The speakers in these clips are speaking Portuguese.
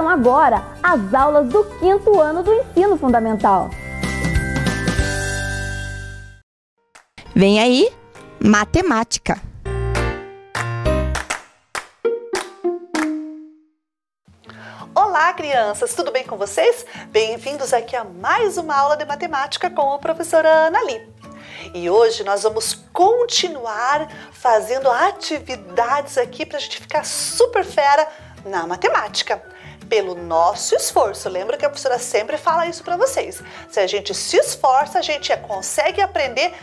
Começam agora as aulas do quinto ano do ensino fundamental. Vem aí, matemática. Olá, crianças! Tudo bem com vocês? Bem-vindos aqui a mais uma aula de matemática com a professora Ana Lee. E hoje nós vamos continuar fazendo atividades aqui para a gente ficar super fera na matemática. Pelo nosso esforço. Lembra que a professora sempre fala isso para vocês. Se a gente se esforça, a gente consegue aprender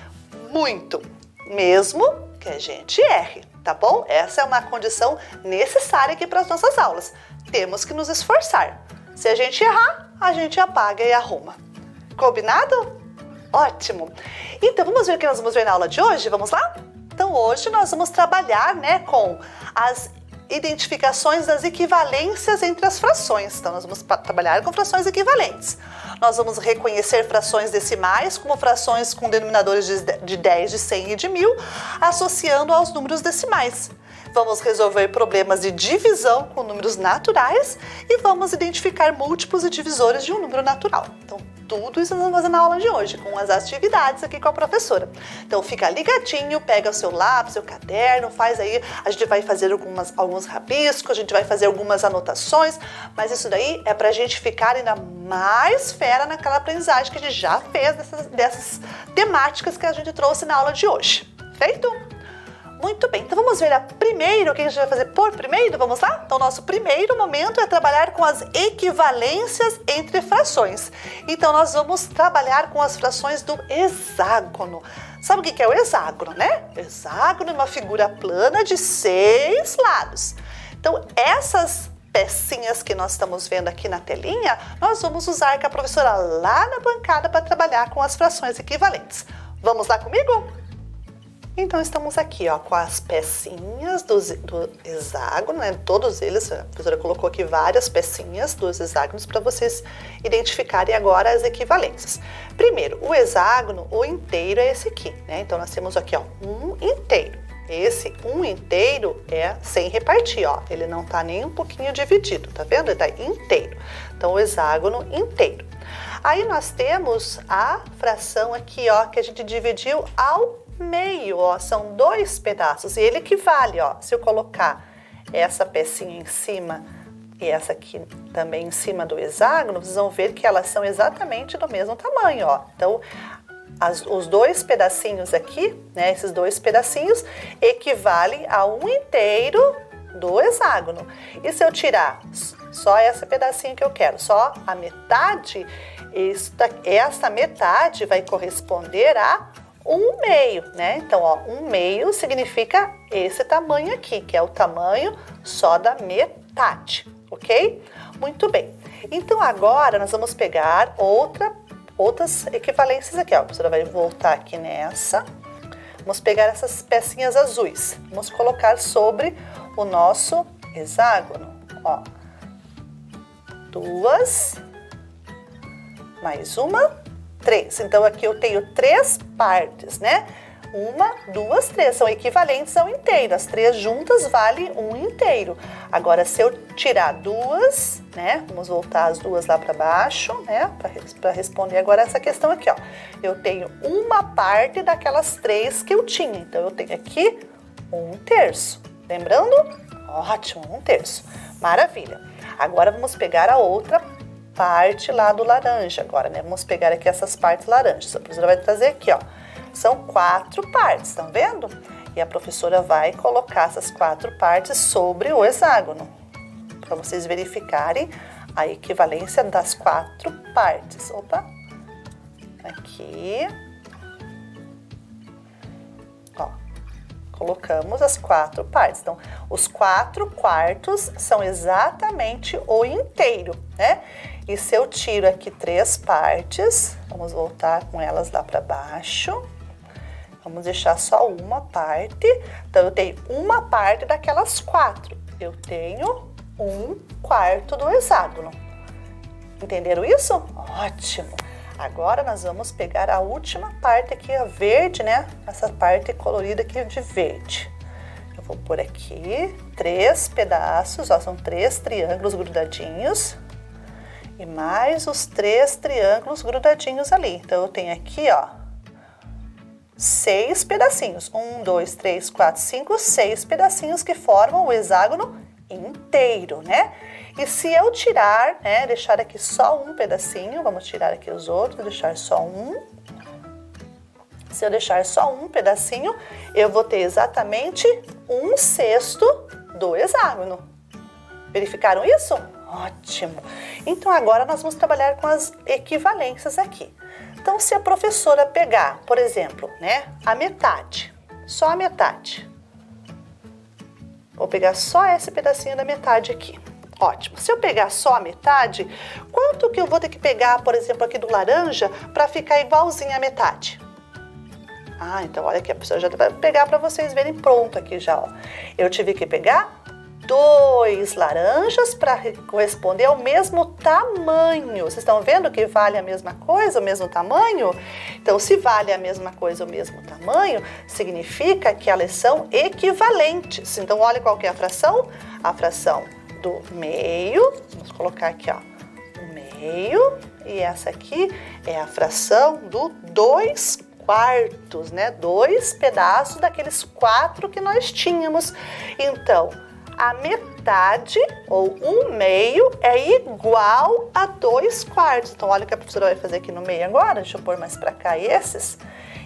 muito, mesmo que a gente erre, tá bom? Essa é uma condição necessária aqui para as nossas aulas. Temos que nos esforçar. Se a gente errar, a gente apaga e arruma. Combinado? Ótimo! Então vamos ver o que nós vamos ver na aula de hoje? Vamos lá? Então hoje nós vamos trabalhar né, com as identificações das equivalências entre as frações. Então nós vamos trabalhar com frações equivalentes. Nós vamos reconhecer frações decimais como frações com denominadores de 10, de 100 e de 1000, associando aos números decimais. Vamos resolver problemas de divisão com números naturais e vamos identificar múltiplos e divisores de um número natural. Então, tudo isso nós vamos fazer na aula de hoje, com as atividades aqui com a professora. Então fica ligadinho, pega o seu lápis, seu caderno, faz aí, a gente vai fazer algumas, alguns rabiscos, a gente vai fazer algumas anotações, mas isso daí é pra gente ficar ainda mais fera naquela aprendizagem que a gente já fez dessas, dessas temáticas que a gente trouxe na aula de hoje. Feito? Muito bem, então vamos ver a primeiro, o que a gente vai fazer por primeiro, vamos lá? Então, nosso primeiro momento é trabalhar com as equivalências entre frações. Então, nós vamos trabalhar com as frações do hexágono. Sabe o que é o hexágono, né? Hexágono é uma figura plana de seis lados. Então, essas pecinhas que nós estamos vendo aqui na telinha, nós vamos usar com a professora lá na bancada para trabalhar com as frações equivalentes. Vamos lá comigo? Então estamos aqui ó, com as pecinhas do, do hexágono, né? todos eles, a professora colocou aqui várias pecinhas dos hexágonos para vocês identificarem agora as equivalências. Primeiro, o hexágono, o inteiro é esse aqui, né? Então nós temos aqui ó, um inteiro. Esse um inteiro é sem repartir, ó. Ele não tá nem um pouquinho dividido, tá vendo? Ele tá inteiro. Então, o hexágono inteiro. Aí nós temos a fração aqui, ó, que a gente dividiu ao meio, ó, são dois pedaços e ele equivale, ó, se eu colocar essa pecinha em cima e essa aqui também em cima do hexágono, vocês vão ver que elas são exatamente do mesmo tamanho, ó. Então, as, os dois pedacinhos aqui, né, esses dois pedacinhos, equivalem a um inteiro do hexágono. E se eu tirar só esse pedacinho que eu quero, só a metade, esta, essa metade vai corresponder a um meio, né? Então, ó, um meio significa esse tamanho aqui, que é o tamanho só da metade, ok? Muito bem. Então, agora nós vamos pegar outra, outras equivalências aqui, ó. A professora vai voltar aqui nessa. Vamos pegar essas pecinhas azuis. Vamos colocar sobre o nosso hexágono, ó. Duas, mais uma, três. Então aqui eu tenho três partes, né? Uma, duas, três, são equivalentes ao inteiro. As três juntas valem um inteiro. Agora, se eu tirar duas, né? Vamos voltar as duas lá para baixo, né? Para responder agora essa questão aqui, ó. Eu tenho uma parte daquelas três que eu tinha. Então, eu tenho aqui um terço. Lembrando? Ótimo, um terço. Maravilha. Agora, vamos pegar a outra parte lá do laranja agora, né? Vamos pegar aqui essas partes laranjas. A professora vai trazer aqui, ó. São quatro partes, estão vendo? E a professora vai colocar essas quatro partes sobre o hexágono, para vocês verificarem a equivalência das quatro partes. Opa! Aqui. Ó, colocamos as quatro partes. Então, os quatro quartos são exatamente o inteiro, né? E se eu tiro aqui três partes, vamos voltar com elas lá para baixo. Vamos deixar só uma parte. Então, eu tenho uma parte daquelas quatro. Eu tenho um quarto do hexágono. Entenderam isso? Ótimo! Agora nós vamos pegar a última parte aqui, a verde, né? Essa parte colorida aqui de verde. Eu vou por aqui, três pedaços, ó, são três triângulos grudadinhos. E mais os três triângulos grudadinhos ali. Então, eu tenho aqui, ó, seis pedacinhos. Um, dois, três, quatro, cinco, seis pedacinhos que formam o hexágono inteiro, né? E se eu tirar, né, deixar aqui só um pedacinho, vamos tirar aqui os outros, deixar só um. Se eu deixar só um pedacinho, eu vou ter exatamente um sexto do hexágono. Verificaram isso? Ótimo! Então agora nós vamos trabalhar com as equivalências aqui. Então se a professora pegar, por exemplo, né, a metade, só a metade. Vou pegar só esse pedacinho da metade aqui. Ótimo. Se eu pegar só a metade, quanto que eu vou ter que pegar, por exemplo, aqui do laranja para ficar igualzinho à metade? Ah, então olha aqui, a pessoa já vai pegar para vocês verem pronto aqui já, ó. Eu tive que pegar dois laranjas para corresponder ao mesmo tamanho. Vocês estão vendo que vale a mesma coisa, o mesmo tamanho? Então, se vale a mesma coisa, o mesmo tamanho, significa que elas são equivalentes. Então, olha qual é a fração? A fração do meio, vamos colocar aqui, ó, meio, e essa aqui é a fração do 2 quartos, né? Dois pedaços daqueles quatro que nós tínhamos. Então, a metade ou um meio é igual a dois quartos. Então, olha o que a professora vai fazer aqui no meio agora. Deixa eu pôr mais para cá esses.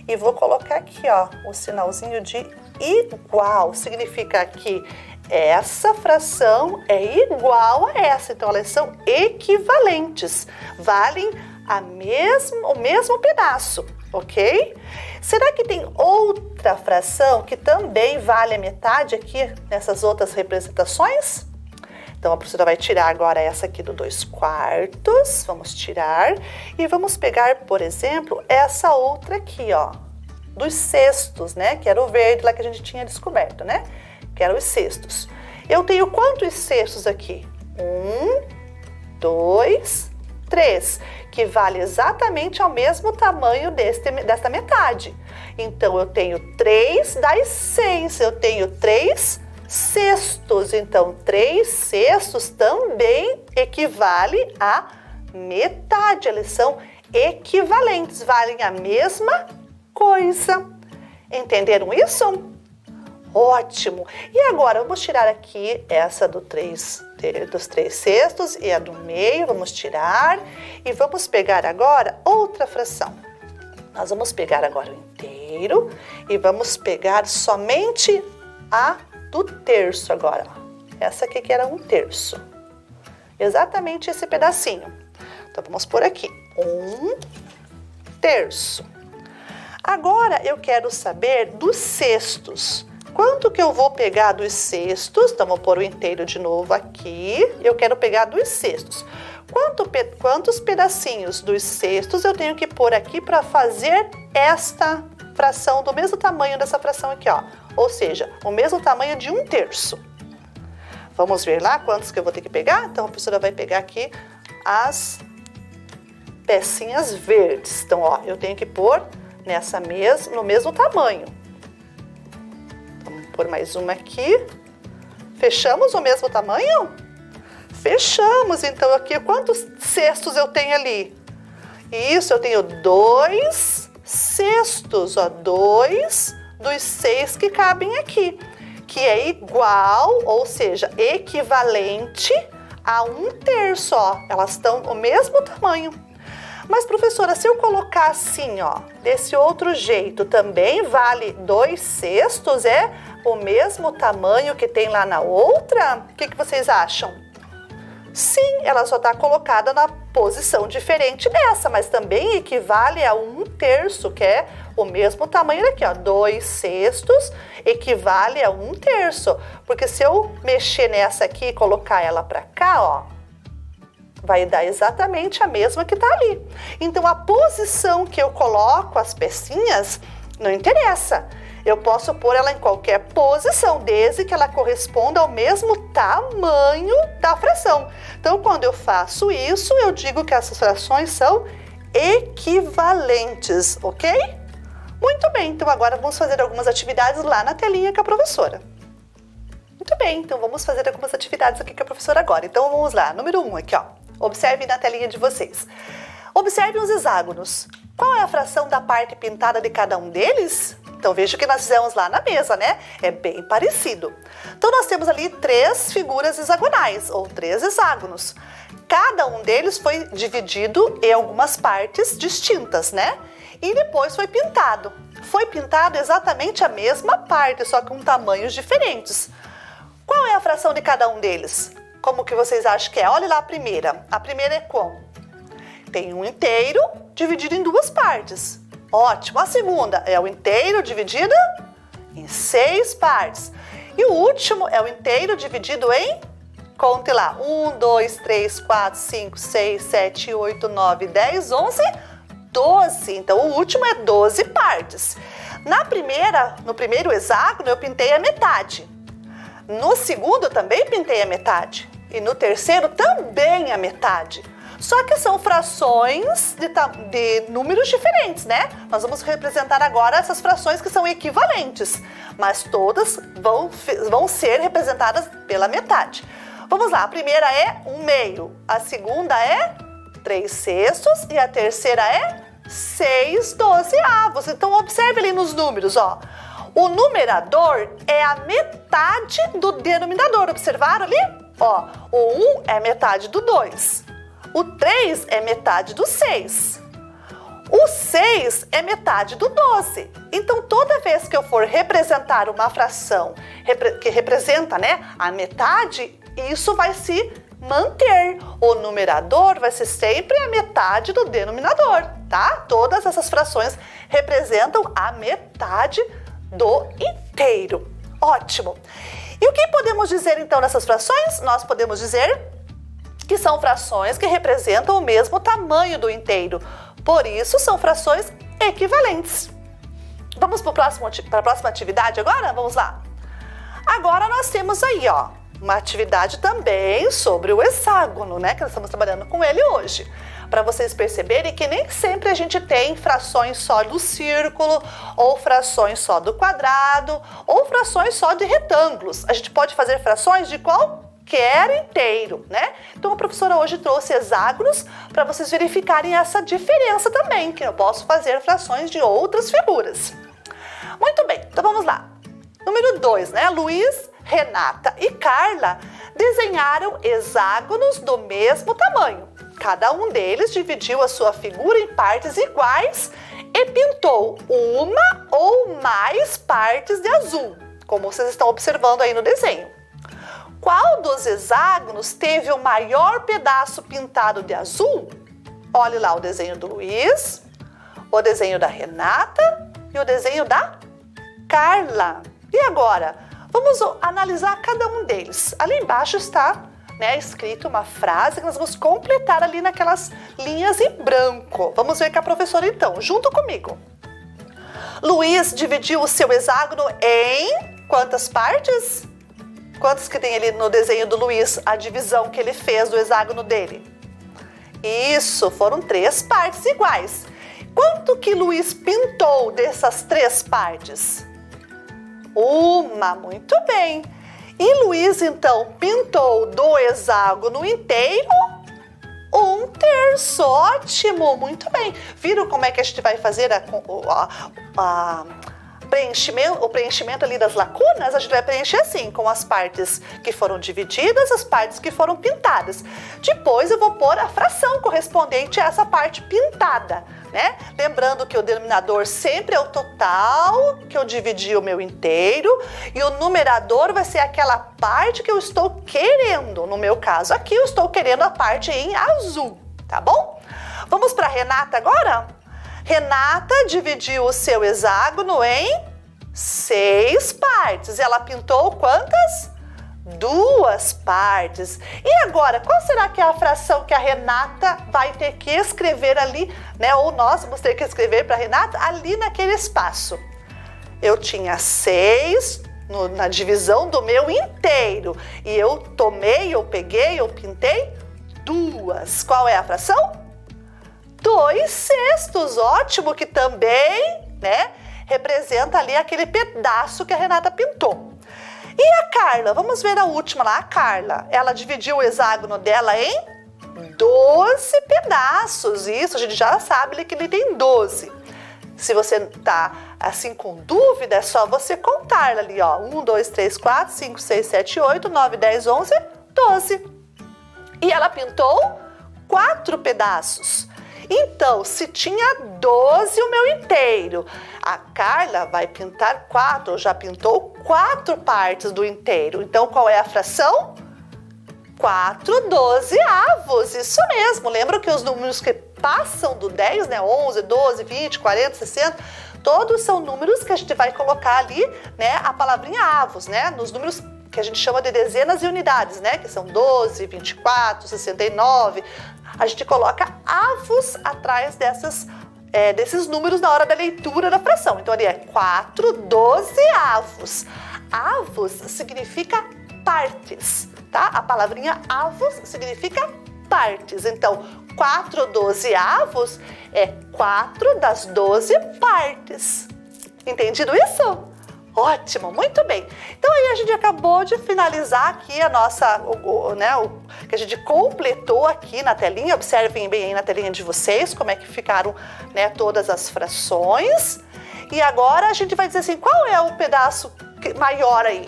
E vou colocar aqui, ó, o sinalzinho de igual. Significa que essa fração é igual a essa, então elas são equivalentes, valem a mesmo, o mesmo pedaço, ok? Será que tem outra fração que também vale a metade aqui nessas outras representações? Então, a professora vai tirar agora essa aqui do 2 quartos, vamos tirar, e vamos pegar, por exemplo, essa outra aqui, ó, dos sextos, né, que era o verde lá que a gente tinha descoberto, né? que eram os cestos. Eu tenho quantos cestos aqui? Um, dois, três, que vale exatamente ao mesmo tamanho deste, desta metade. Então, eu tenho três das seis, eu tenho três cestos. Então, três cestos também equivale a metade. Eles são equivalentes, valem a mesma coisa. Entenderam isso? Ótimo! E agora, vamos tirar aqui essa do três, dos três sextos e a do meio, vamos tirar. E vamos pegar agora outra fração. Nós vamos pegar agora o inteiro e vamos pegar somente a do terço agora. Essa aqui que era um terço. Exatamente esse pedacinho. Então, vamos por aqui. Um terço. Agora, eu quero saber dos cestos. Quanto que eu vou pegar dos cestos? Então, vou pôr o inteiro de novo aqui. Eu quero pegar dos cestos. Quanto, quantos pedacinhos dos cestos eu tenho que pôr aqui para fazer esta fração do mesmo tamanho dessa fração aqui, ó? Ou seja, o mesmo tamanho de um terço. Vamos ver lá quantos que eu vou ter que pegar? Então, a professora vai pegar aqui as pecinhas verdes. Então, ó, eu tenho que pôr nessa mes no mesmo tamanho pôr mais uma aqui. Fechamos o mesmo tamanho? Fechamos, então aqui quantos cestos eu tenho ali? Isso, eu tenho dois cestos, ó, dois dos seis que cabem aqui, que é igual, ou seja, equivalente a um terço, ó. Elas estão o mesmo tamanho. Mas, professora, se eu colocar assim, ó, desse outro jeito, também vale dois cestos, é? o mesmo tamanho que tem lá na outra? O que, que vocês acham? Sim, ela só está colocada na posição diferente dessa, mas também equivale a um terço, que é o mesmo tamanho aqui, ó. Dois sextos equivale a um terço. Porque se eu mexer nessa aqui e colocar ela para cá, ó, vai dar exatamente a mesma que está ali. Então, a posição que eu coloco as pecinhas não interessa. Eu posso pôr ela em qualquer posição, desde que ela corresponda ao mesmo tamanho da fração. Então, quando eu faço isso, eu digo que essas frações são equivalentes, ok? Muito bem, então agora vamos fazer algumas atividades lá na telinha com a professora. Muito bem, então vamos fazer algumas atividades aqui com a professora agora. Então vamos lá, número 1 um aqui, ó. Observe na telinha de vocês. Observe os hexágonos. Qual é a fração da parte pintada de cada um deles? Então veja o que nós fizemos lá na mesa, né? É bem parecido. Então nós temos ali três figuras hexagonais, ou três hexágonos. Cada um deles foi dividido em algumas partes distintas, né? E depois foi pintado. Foi pintado exatamente a mesma parte, só com tamanhos diferentes. Qual é a fração de cada um deles? Como que vocês acham que é? Olha lá a primeira. A primeira é como? Tem um inteiro dividido em duas partes. Ótimo. A segunda é o inteiro dividido em seis partes. E o último é o inteiro dividido em, conte lá, 1, 2, 3, 4, 5, 6, 7, 8, 9, 10, 11, 12. Então, o último é 12 partes. Na primeira, no primeiro hexágono, eu pintei a metade. No segundo, eu também pintei a metade. E no terceiro, também a metade. Só que são frações de, de, números diferentes, né? Nós vamos representar agora essas frações que são equivalentes, mas todas vão, vão ser representadas pela metade. Vamos lá, a primeira é um meio, a segunda é três sextos e a terceira é seis dozeavos. Então observe ali nos números, ó. O numerador é a metade do denominador, observaram ali? Ó, o 1 um é metade do 2. O 3 é metade do 6. O 6 é metade do 12. Então, toda vez que eu for representar uma fração que representa né, a metade, isso vai se manter. O numerador vai ser sempre a metade do denominador, tá? Todas essas frações representam a metade do inteiro. Ótimo! E o que podemos dizer então nessas frações? Nós podemos dizer que são frações que representam o mesmo tamanho do inteiro. Por isso, são frações equivalentes. Vamos para a próxima atividade agora? Vamos lá. Agora nós temos aí, ó, uma atividade também sobre o hexágono, né? Que nós estamos trabalhando com ele hoje. Para vocês perceberem que nem sempre a gente tem frações só do círculo, ou frações só do quadrado, ou frações só de retângulos. A gente pode fazer frações de qual qualquer inteiro, né? Então a professora hoje trouxe hexágonos para vocês verificarem essa diferença também, que eu posso fazer frações de outras figuras. Muito bem, então vamos lá. Número 2, né? Luiz, Renata e Carla desenharam hexágonos do mesmo tamanho. Cada um deles dividiu a sua figura em partes iguais e pintou uma ou mais partes de azul, como vocês estão observando aí no desenho. Qual dos hexágonos teve o maior pedaço pintado de azul? Olhe lá o desenho do Luiz, o desenho da Renata e o desenho da Carla. E agora, vamos analisar cada um deles. Ali embaixo está né, escrito uma frase que nós vamos completar ali naquelas linhas em branco. Vamos ver com a professora então, junto comigo. Luiz dividiu o seu hexágono em quantas partes? Quantos que tem ali no desenho do Luiz, a divisão que ele fez do hexágono dele? Isso, foram três partes iguais. Quanto que Luiz pintou dessas três partes? Uma, muito bem. E Luiz, então, pintou do hexágono inteiro um terço. Ótimo, muito bem. Viram como é que a gente vai fazer a, a, a preenchimento, o preenchimento ali das lacunas, a gente vai preencher assim, com as partes que foram divididas, as partes que foram pintadas. Depois eu vou pôr a fração correspondente a essa parte pintada, né? Lembrando que o denominador sempre é o total que eu dividi o meu inteiro e o numerador vai ser aquela parte que eu estou querendo. No meu caso aqui, eu estou querendo a parte em azul, tá bom? Vamos para Renata agora? Renata dividiu o seu hexágono em seis partes. Ela pintou quantas? Duas partes. E agora, qual será que é a fração que a Renata vai ter que escrever ali, né? Ou nós vamos ter que escrever para a Renata ali naquele espaço. Eu tinha seis no, na divisão do meu inteiro. E eu tomei, eu peguei, eu pintei duas. Qual é a fração? Dois sextos, ótimo, que também, né, representa ali aquele pedaço que a Renata pintou. E a Carla? Vamos ver a última lá, a Carla. Ela dividiu o hexágono dela em 12 pedaços. Isso, a gente já sabe que ele tem 12. Se você tá assim com dúvida, é só você contar ali, ó. 1, 2, 3, 4, 5, 6, 7, 8, 9, 10, 11, 12. E ela pintou quatro pedaços. Então, se tinha 12 o meu inteiro, a Carla vai pintar quatro, já pintou quatro partes do inteiro. Então, qual é a fração? 4 dozeavos, isso mesmo. Lembra que os números que passam do 10, né? 11, 12, 20, 40, 60, todos são números que a gente vai colocar ali, né? A palavrinha avos, né? Nos números que a gente chama de dezenas e unidades, né? Que são 12, 24, 69. A gente coloca avos atrás dessas, é, desses números na hora da leitura da fração. Então ali é 4 dozeavos. Avos significa partes, tá? A palavrinha avos significa partes. Então, 4 dozeavos é 4 das 12 partes. Entendido isso? Ótimo, muito bem. Então aí a gente acabou de finalizar aqui a nossa, o, o, né, o que a gente completou aqui na telinha. Observem bem aí na telinha de vocês como é que ficaram, né, todas as frações. E agora a gente vai dizer assim, qual é o pedaço maior aí?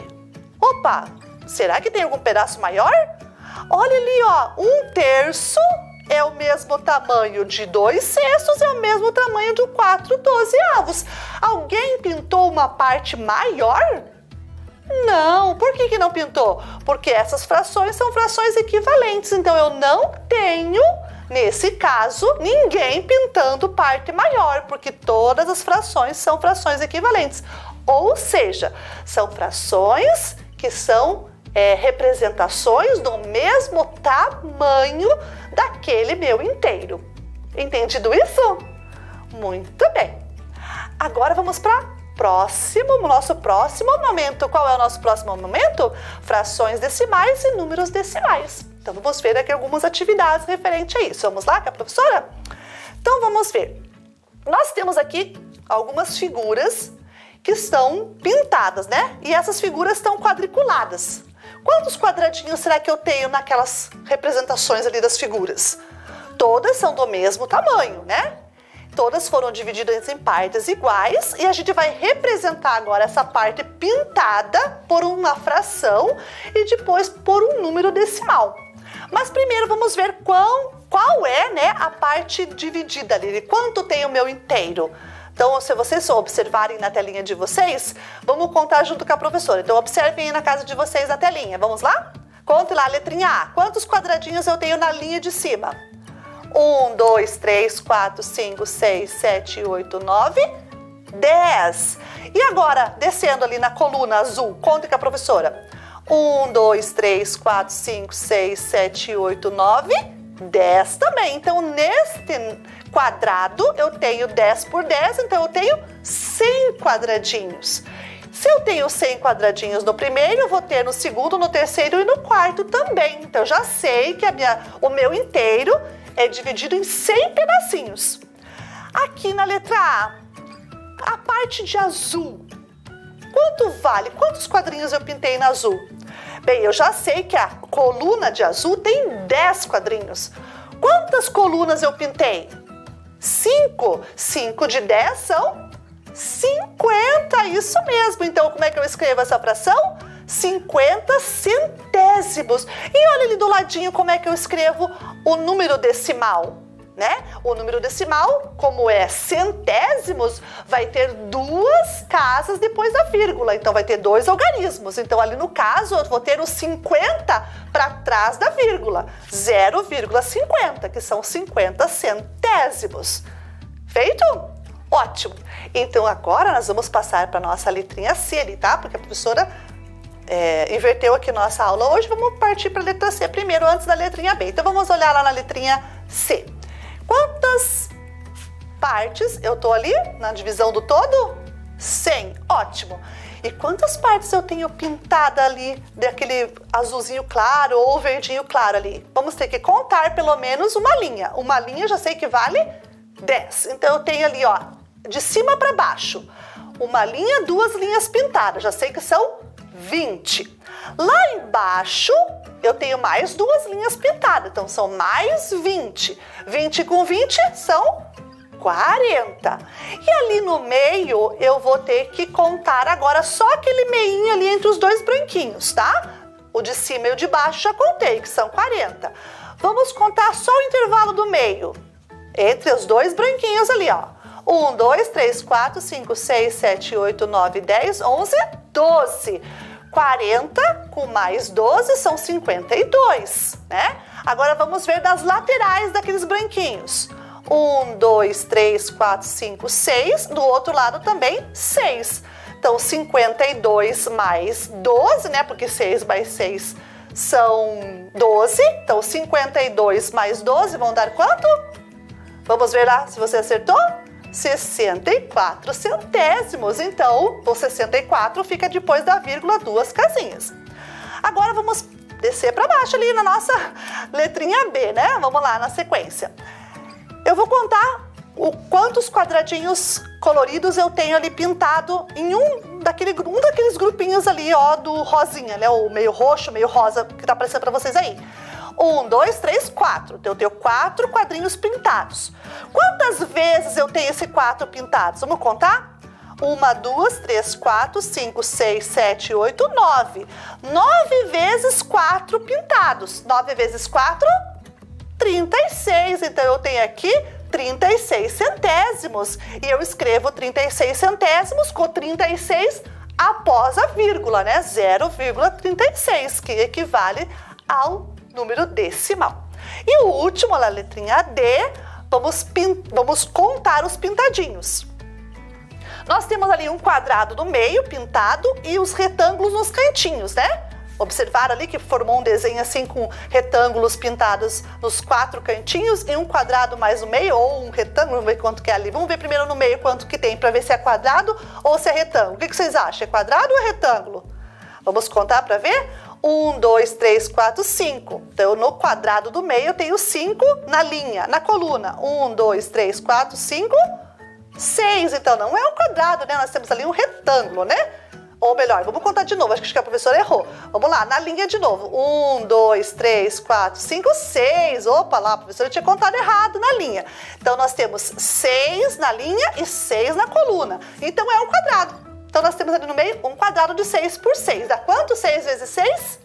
Opa, será que tem algum pedaço maior? Olha ali, ó, um terço é o mesmo tamanho de dois sextos, é o mesmo tamanho de quatro dozeavos. Alguém pintou uma parte maior? Não, por que, que não pintou? Porque essas frações são frações equivalentes, então eu não tenho, nesse caso, ninguém pintando parte maior, porque todas as frações são frações equivalentes. Ou seja, são frações que são é, representações do mesmo tamanho daquele meu inteiro. Entendido isso? Muito bem. Agora vamos para próximo, nosso próximo momento. Qual é o nosso próximo momento? Frações decimais e números decimais. Então vamos ver aqui algumas atividades referente a isso. Vamos lá com a professora? Então vamos ver. Nós temos aqui algumas figuras que estão pintadas, né? E essas figuras estão quadriculadas. Quantos quadradinhos será que eu tenho naquelas representações ali das figuras? Todas são do mesmo tamanho, né? Todas foram divididas em partes iguais e a gente vai representar agora essa parte pintada por uma fração e depois por um número decimal. Mas primeiro vamos ver qual, qual é né, a parte dividida ali, quanto tem o meu inteiro. Então, se vocês observarem na telinha de vocês, vamos contar junto com a professora. Então, observem aí na casa de vocês a telinha. Vamos lá? Conte lá, letrinha A. Quantos quadradinhos eu tenho na linha de cima? 1, 2, 3, 4, 5, 6, 7, 8, 9, 10. E agora, descendo ali na coluna azul, conte com a professora. 1, 2, 3, 4, 5, 6, 7, 8, 9, 10 também. Então, neste quadrado, eu tenho 10 por 10, então eu tenho 100 quadradinhos. Se eu tenho 100 quadradinhos no primeiro, eu vou ter no segundo, no terceiro e no quarto também. Então, já sei que minha, o meu inteiro é dividido em 100 pedacinhos. Aqui na letra A, a parte de azul. Quanto vale? Quantos quadrinhos eu pintei na azul? Bem, eu já sei que a coluna de azul tem 10 quadrinhos. Quantas colunas eu pintei? 5. 5 de 10 são 50, isso mesmo. Então, como é que eu escrevo essa fração? 50 centésimos. E olha ali do ladinho como é que eu escrevo o número decimal né? O número decimal, como é centésimos, vai ter duas casas depois da vírgula, então vai ter dois algarismos. Então ali no caso eu vou ter o 50 para trás da vírgula, 0,50, que são 50 centésimos. Feito? Ótimo! Então agora nós vamos passar para nossa letrinha C ali, tá? Porque a professora é, inverteu aqui nossa aula hoje, vamos partir para a letra C primeiro, antes da letrinha B. Então vamos olhar lá na letrinha C. Quantas partes eu tô ali na divisão do todo? 100. Ótimo. E quantas partes eu tenho pintada ali daquele azulzinho claro ou verdinho claro ali? Vamos ter que contar pelo menos uma linha. Uma linha já sei que vale 10. Então eu tenho ali, ó, de cima para baixo, uma linha, duas linhas pintadas. Já sei que são 20. Lá embaixo, eu tenho mais duas linhas pintadas, então são mais 20. 20 com 20 são 40. E ali no meio, eu vou ter que contar agora só aquele meinho ali entre os dois branquinhos, tá? O de cima e o de baixo já contei, que são 40. Vamos contar só o intervalo do meio, entre os dois branquinhos ali, ó. 1, 2, 3, 4, 5, 6, 7, 8, 9, 10, 11, 12. 40 com mais 12 são 52, né? Agora vamos ver das laterais daqueles branquinhos. 1, 2, 3, 4, 5, 6. Do outro lado também 6. Então, 52 mais 12, né? Porque 6 mais 6 são 12. Então, 52 mais 12 vão dar quanto? Vamos ver lá se você acertou? 64 centésimos. Então, o 64 fica depois da vírgula duas casinhas. Agora vamos descer para baixo ali na nossa letrinha B, né? Vamos lá na sequência. Eu vou contar o quantos quadradinhos coloridos eu tenho ali pintado em um, daquele, um daqueles grupinhos ali, ó, do rosinha, né? O meio roxo, meio rosa que tá aparecendo para vocês aí. Um, dois, três, quatro. Então, eu tenho quatro quadrinhos pintados. Quantas vezes eu tenho esse quatro pintados? Vamos contar? Uma, duas, três, quatro, cinco, seis, sete, oito, nove. Nove vezes quatro pintados. Nove vezes quatro, 36. Então, eu tenho aqui 36 centésimos. E eu escrevo 36 centésimos com 36 após a vírgula, né? 0,36, que equivale ao número decimal. E o último, a letrinha D, vamos, vamos contar os pintadinhos. Nós temos ali um quadrado no meio pintado e os retângulos nos cantinhos, né? Observaram ali que formou um desenho assim com retângulos pintados nos quatro cantinhos e um quadrado mais no meio, ou um retângulo, vamos ver quanto que é ali. Vamos ver primeiro no meio quanto que tem para ver se é quadrado ou se é retângulo. O que, que vocês acham? É quadrado ou é retângulo? Vamos contar para ver? 1, 2, 3, 4, 5. Então, no quadrado do meio, eu tenho 5 na linha, na coluna. 1, 2, 3, 4, 5, 6. Então, não é um quadrado, né? Nós temos ali um retângulo, né? Ou melhor, vamos contar de novo, acho que a professora errou. Vamos lá, na linha de novo. 1, 2, 3, 4, 5, 6. Opa, lá, a professora tinha contado errado na linha. Então, nós temos 6 na linha e 6 na coluna. Então, é um quadrado. Então, nós temos ali no meio um quadrado de 6 por 6. Dá quanto 6 vezes 6?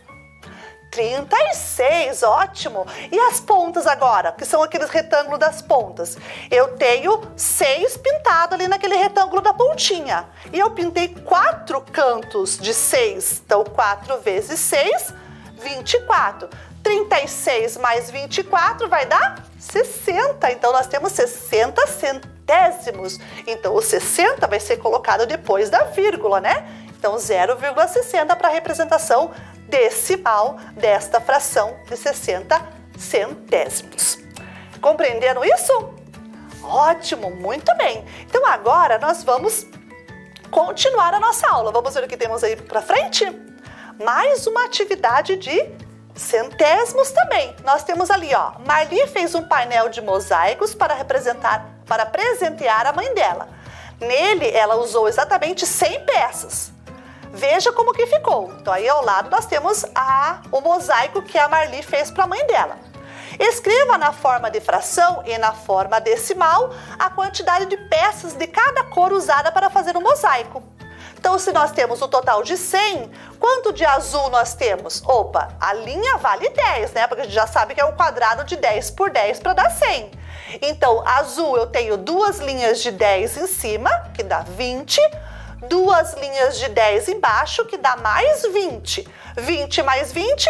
36, ótimo! E as pontas agora, que são aqueles retângulos das pontas? Eu tenho seis pintado ali naquele retângulo da pontinha. E eu pintei quatro cantos de seis. Então, 4 vezes 6, 24. 36 mais 24 vai dar 60. Então, nós temos 60 centésimos. Então, o 60 vai ser colocado depois da vírgula, né? Então, 0,60 para a representação decimal desta fração de 60 centésimos. Compreenderam isso? Ótimo, muito bem. Então, agora nós vamos continuar a nossa aula. Vamos ver o que temos aí para frente? Mais uma atividade de centésimos também. Nós temos ali, ó, Marli fez um painel de mosaicos para representar, para presentear a mãe dela. Nele, ela usou exatamente 100 peças. Veja como que ficou. Então aí ao lado nós temos a, o mosaico que a Marli fez para a mãe dela. Escreva na forma de fração e na forma decimal a quantidade de peças de cada cor usada para fazer o mosaico. Então, se nós temos o total de 100, quanto de azul nós temos? Opa, a linha vale 10, né? Porque a gente já sabe que é um quadrado de 10 por 10 para dar 100. Então, azul eu tenho duas linhas de 10 em cima, que dá 20, duas linhas de 10 embaixo, que dá mais 20. 20 mais 20,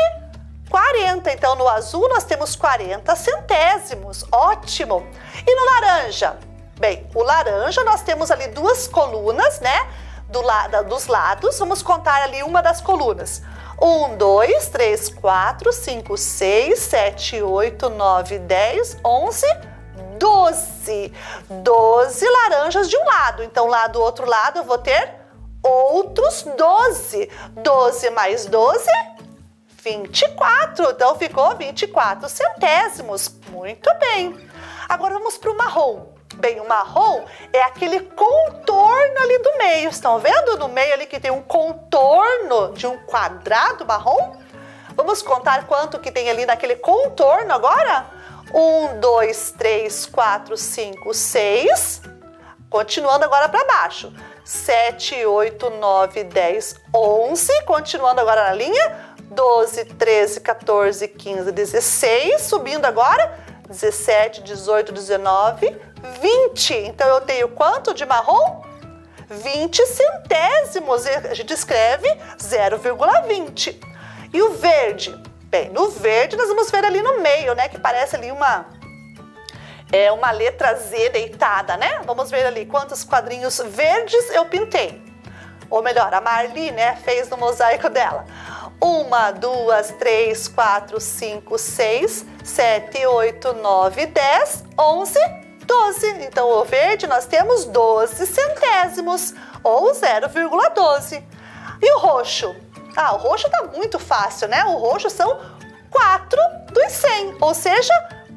40. Então, no azul nós temos 40 centésimos. Ótimo! E no laranja? Bem, o laranja nós temos ali duas colunas, né? Do la dos lados, vamos contar ali uma das colunas. 1, 2, 3, 4, 5, 6, 7, 8, 9, 10, 11, 12. 12 laranjas de um lado. Então, lá do outro lado eu vou ter outros 12. 12 mais 12, 24. Então, ficou 24 centésimos. Muito bem. Agora vamos para o marrom. Bem, o marrom é aquele contorno ali do meio. Estão vendo no meio ali que tem um contorno de um quadrado marrom? Vamos contar quanto que tem ali naquele contorno agora? Um, dois, três, quatro, cinco, seis. Continuando agora para baixo. 7, 8, 9, 10, 11. Continuando agora na linha. 12, 13, 14, 15, 16. Subindo agora. 17, 18, 19, 20. Então eu tenho quanto de marrom? 20 centésimos. A gente escreve 0,20. E o verde? Bem, no verde nós vamos ver ali no meio, né? Que parece ali uma é uma letra Z deitada, né? Vamos ver ali quantos quadrinhos verdes eu pintei. Ou melhor, a Marli, né, fez no mosaico dela. Uma, duas, três, quatro, cinco, seis, sete, oito, nove, dez, onze, doze. Então, o verde nós temos 12 centésimos, ou 0,12. E o roxo? Ah, o roxo tá muito fácil, né? O roxo são 4 dos 100, ou seja,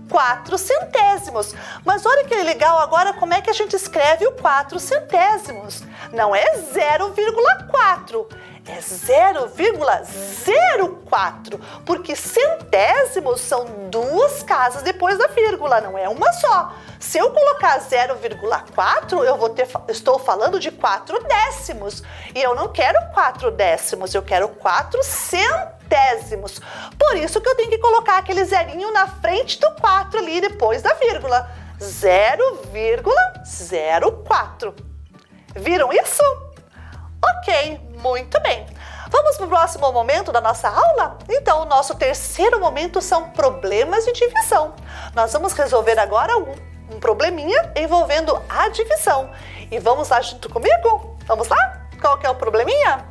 4 centésimos. Mas olha que legal agora como é que a gente escreve o 4 centésimos. Não é 0,4, é 0,04, porque centésimos são duas casas depois da vírgula, não é uma só. Se eu colocar 0,4, eu vou ter, estou falando de 4 décimos. E eu não quero 4 décimos, eu quero 4 centésimos. Por isso que eu tenho que colocar aquele zerinho na frente do 4 ali depois da vírgula. 0,04. Viram isso? Ok, muito bem. Vamos para o próximo momento da nossa aula? Então, o nosso terceiro momento são problemas de divisão. Nós vamos resolver agora um, um probleminha envolvendo a divisão. E vamos lá junto comigo? Vamos lá? Qual que é o probleminha?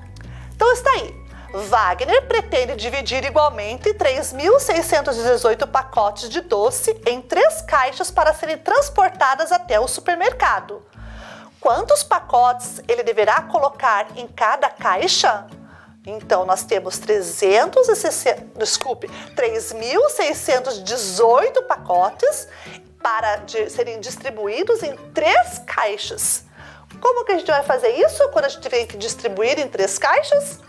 Então está aí. Wagner pretende dividir igualmente 3.618 pacotes de doce em três caixas para serem transportadas até o supermercado. Quantos pacotes ele deverá colocar em cada caixa? Então, nós temos 360, desculpe, 3.618 pacotes para de, serem distribuídos em três caixas. Como que a gente vai fazer isso quando a gente tem que distribuir em três caixas?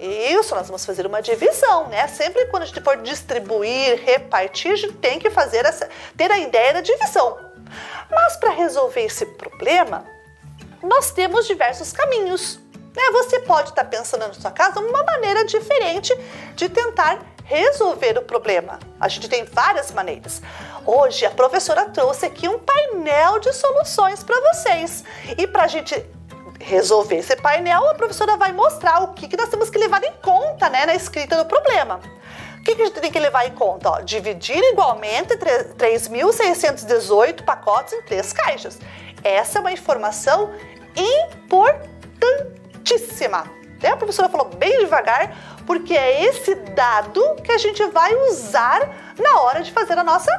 Isso, nós vamos fazer uma divisão, né? Sempre quando a gente for distribuir, repartir, a gente tem que fazer essa, ter a ideia da divisão. Mas para resolver esse problema, nós temos diversos caminhos. Né? Você pode estar pensando na sua casa uma maneira diferente de tentar resolver o problema. A gente tem várias maneiras. Hoje a professora trouxe aqui um painel de soluções para vocês. E para a gente resolver esse painel, a professora vai mostrar o que, que nós temos que levar em conta né, na escrita do problema. O que, que a gente tem que levar em conta? Ó, dividir igualmente 3.618 pacotes em três caixas. Essa é uma informação importantíssima. Né? A professora falou bem devagar, porque é esse dado que a gente vai usar na hora de fazer a nossa,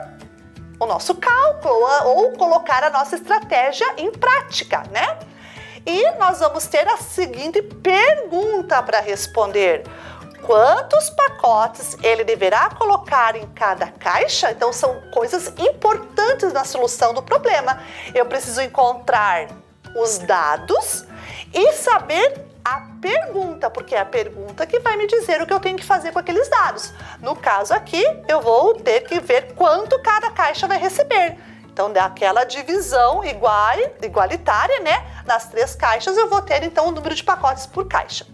o nosso cálculo ou colocar a nossa estratégia em prática, né? E nós vamos ter a seguinte pergunta para responder: quantos pacotes ele deverá colocar em cada caixa? Então, são coisas importantes na solução do problema. Eu preciso encontrar os dados e saber a pergunta, porque é a pergunta que vai me dizer o que eu tenho que fazer com aqueles dados. No caso aqui, eu vou ter que ver quanto cada caixa vai receber. Então, daquela divisão igual, igualitária, né? Nas três caixas, eu vou ter então o número de pacotes por caixa.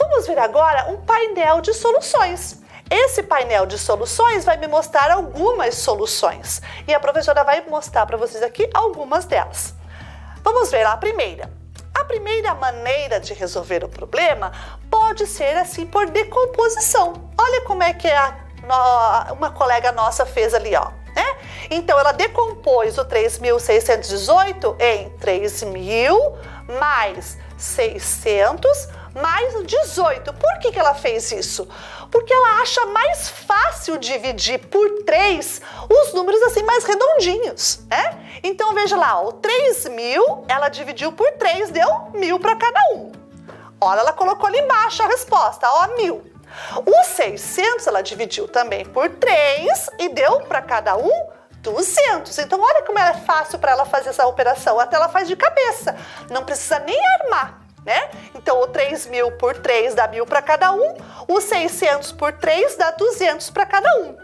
Vamos ver agora um painel de soluções. Esse painel de soluções vai me mostrar algumas soluções e a professora vai mostrar para vocês aqui algumas delas. Vamos ver a primeira. A primeira maneira de resolver o problema pode ser assim por decomposição. Olha como é que a, uma colega nossa fez ali, ó. Né? Então ela decompôs o 3.618 em 3.000 mais 600 mais 18. Por que, que ela fez isso? Porque ela acha mais fácil dividir por 3 os números assim mais redondinhos, né? Então veja lá, o 3 mil ela dividiu por 3, deu mil para cada um. Olha, ela colocou ali embaixo a resposta, ó, mil. O 600 ela dividiu também por 3 e deu para cada um 200. Então, olha como é fácil para ela fazer essa operação. Até ela faz de cabeça. Não precisa nem armar, né? Então, o 3 mil por 3 dá mil para cada um. O 600 por 3 dá 200 para cada um.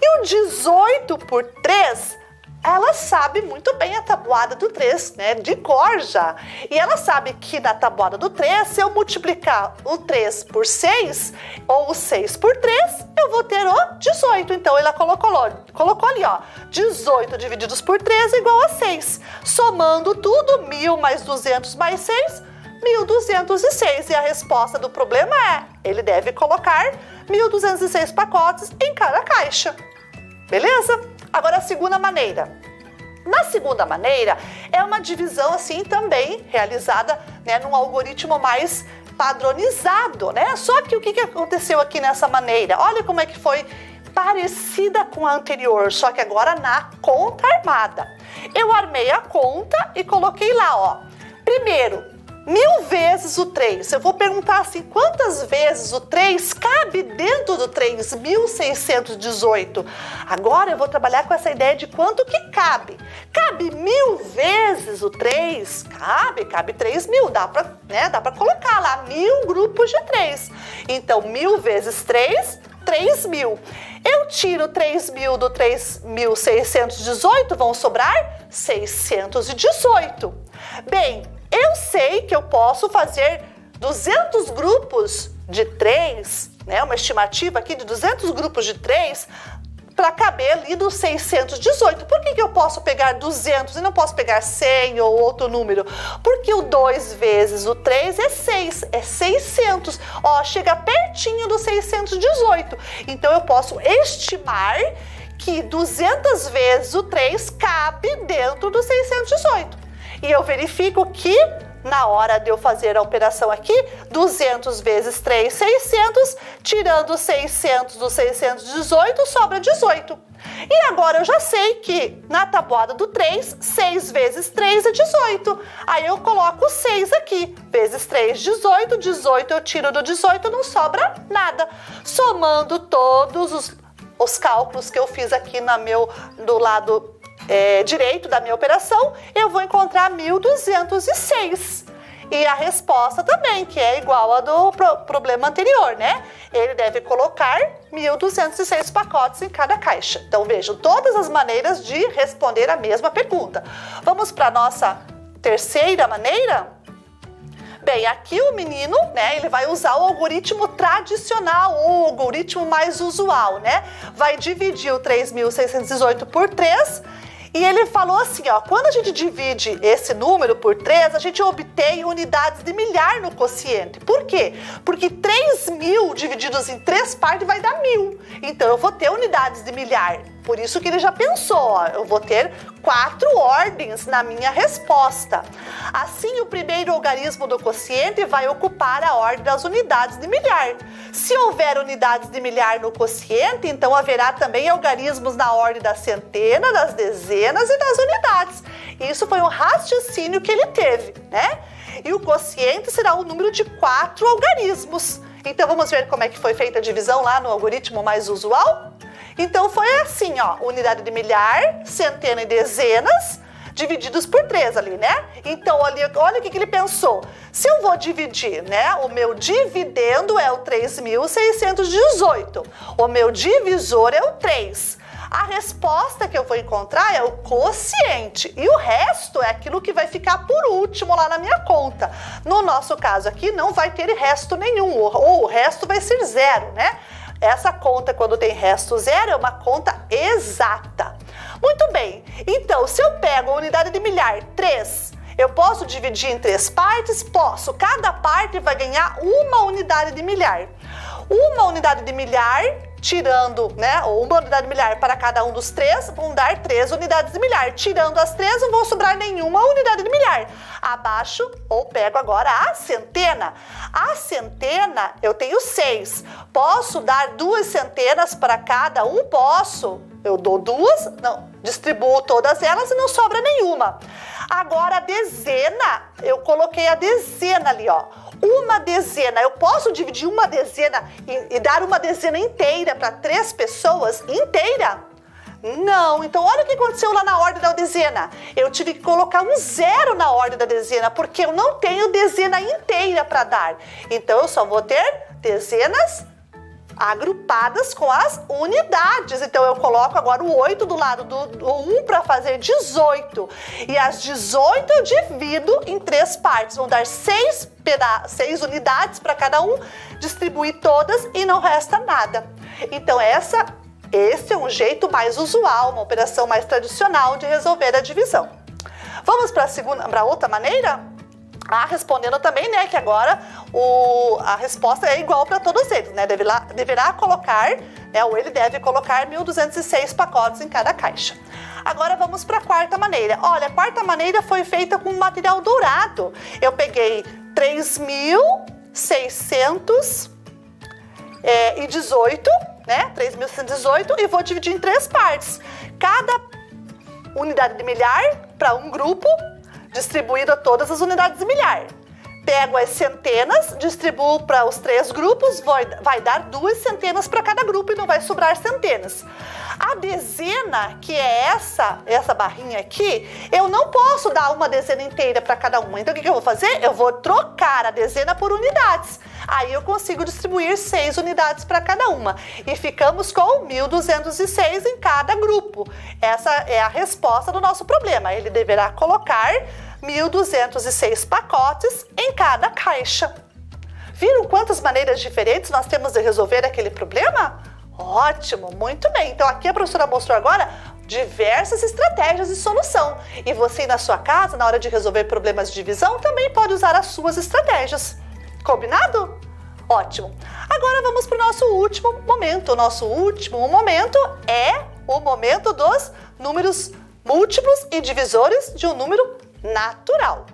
E o 18 por 3 ela sabe muito bem a tabuada do 3, né? De cor já. E ela sabe que na tabuada do 3, se eu multiplicar o 3 por 6 ou o 6 por 3, eu vou ter o 18. Então ela colocou, colocou ali, ó, 18 divididos por 3 é igual a 6. Somando tudo, 1000 mais 200 mais 6, 1206. E a resposta do problema é: ele deve colocar 1206 pacotes em cada caixa. Beleza? Agora, a segunda maneira. Na segunda maneira, é uma divisão assim também realizada né, num algoritmo mais padronizado, né? Só que o que, aconteceu aqui nessa maneira? Olha como é que foi parecida com a anterior, só que agora na conta armada. Eu armei a conta e coloquei lá, ó. Primeiro, mil vezes o 3. Eu vou perguntar assim, quantas vezes o 3 cabe dentro do 3.618? Agora eu vou trabalhar com essa ideia de quanto que cabe. Cabe mil vezes o 3? Cabe, cabe 3 mil. Dá para né, dá colocar lá mil grupos de 3. Então, mil vezes 3, 3 mil. Eu tiro 3 mil do 3.618, vão sobrar 618. Bem, eu sei que eu posso fazer 200 grupos de três, né, uma estimativa aqui de 200 grupos de três para caber ali dos 618. Por que, que eu posso pegar 200 e não posso pegar 100 ou outro número? Porque o 2 vezes o 3 é 6, é 600. Ó, chega pertinho do 618. Então eu posso estimar que 200 vezes o 3 cabe dentro do 618 e eu verifico que na hora de eu fazer a operação aqui, 200 vezes 3, 600, tirando 600 do 618, sobra 18. E agora eu já sei que na tabuada do 3, 6 vezes 3 é 18. Aí eu coloco 6 aqui, vezes 3, 18, 18 eu tiro do 18, não sobra nada. Somando todos os, os cálculos que eu fiz aqui na meu, do lado é, direito da minha operação, eu vou encontrar 1.206. E a resposta também, que é igual a do pro problema anterior, né? Ele deve colocar 1.206 pacotes em cada caixa. Então vejam todas as maneiras de responder a mesma pergunta. Vamos para nossa terceira maneira? Bem, aqui o menino, né, ele vai usar o algoritmo tradicional o algoritmo mais usual, né? Vai dividir o 3.618 por 3 e ele falou assim, ó, quando a gente divide esse número por 3, a gente obtém unidades de milhar no quociente. Por quê? Porque 3 mil divididos em três partes vai dar mil. Então eu vou ter unidades de milhar. Por isso que ele já pensou, ó, eu vou ter quatro ordens na minha resposta. Assim, o primeiro algarismo do quociente vai ocupar a ordem das unidades de milhar. Se houver unidades de milhar no quociente, então haverá também algarismos na ordem da centena, das dezenas e das unidades. Isso foi um raciocínio que ele teve, né? E o quociente será o número de quatro algarismos. Então vamos ver como é que foi feita a divisão lá no algoritmo mais usual? Então foi assim, ó, unidade de milhar, centena e dezenas, divididos por três ali, né? Então, olha, olha o que, que ele pensou. Se eu vou dividir, né? O meu dividendo é o 3.618. O meu divisor é o 3. A resposta que eu vou encontrar é o quociente e o resto é aquilo que vai ficar por último lá na minha conta. No nosso caso aqui, não vai ter resto nenhum, ou o resto vai ser zero, né? Essa conta, quando tem resto zero, é uma conta exata. Muito bem, então se eu pego a unidade de milhar 3, eu posso dividir em três partes? Posso. Cada parte vai ganhar uma unidade de milhar. Uma unidade de milhar tirando, né, uma unidade de milhar para cada um dos três, vão dar três unidades de milhar. Tirando as três, não vão sobrar nenhuma unidade de milhar. Abaixo, ou pego agora a centena. A centena, eu tenho seis. Posso dar duas centenas para cada um? Posso. Eu dou duas, não, distribuo todas elas e não sobra nenhuma. Agora a dezena, eu coloquei a dezena ali, ó uma dezena. Eu posso dividir uma dezena e, e dar uma dezena inteira para três pessoas? Inteira? Não, então olha o que aconteceu lá na ordem da dezena. Eu tive que colocar um zero na ordem da dezena, porque eu não tenho dezena inteira para dar. Então eu só vou ter dezenas agrupadas com as unidades. Então eu coloco agora o 8 do lado do, do 1 para fazer 18. E as 18 eu divido em três partes. Vão dar seis, seis unidades para cada um, distribuir todas e não resta nada. Então essa esse é um jeito mais usual, uma operação mais tradicional de resolver a divisão. Vamos para a segunda, para outra maneira? Ah, respondendo também, né, que agora o, a resposta é igual para todos eles, né? Deverá, deverá colocar, né, ou ele deve colocar 1.206 pacotes em cada caixa. Agora vamos para a quarta maneira. Olha, a quarta maneira foi feita com material dourado. Eu peguei 3.618 é, né? 3.118 e vou dividir em três partes. Cada unidade de milhar para um grupo, distribuído a todas as unidades de milhar. Pego as centenas, distribuo para os três grupos, vai, vai dar duas centenas para cada grupo e não vai sobrar centenas. A dezena, que é essa, essa barrinha aqui, eu não posso dar uma dezena inteira para cada uma. Então o que, que eu vou fazer? Eu vou trocar a dezena por unidades. Aí eu consigo distribuir seis unidades para cada uma. E ficamos com 1.206 em cada grupo. Essa é a resposta do nosso problema. Ele deverá colocar 1.206 pacotes em cada caixa. Viram quantas maneiras diferentes nós temos de resolver aquele problema? Ótimo, muito bem. Então aqui a professora mostrou agora diversas estratégias de solução. E você na sua casa, na hora de resolver problemas de divisão, também pode usar as suas estratégias. Combinado? Ótimo. Agora vamos para o nosso último momento. O nosso último momento é o momento dos números múltiplos e divisores de um número natural.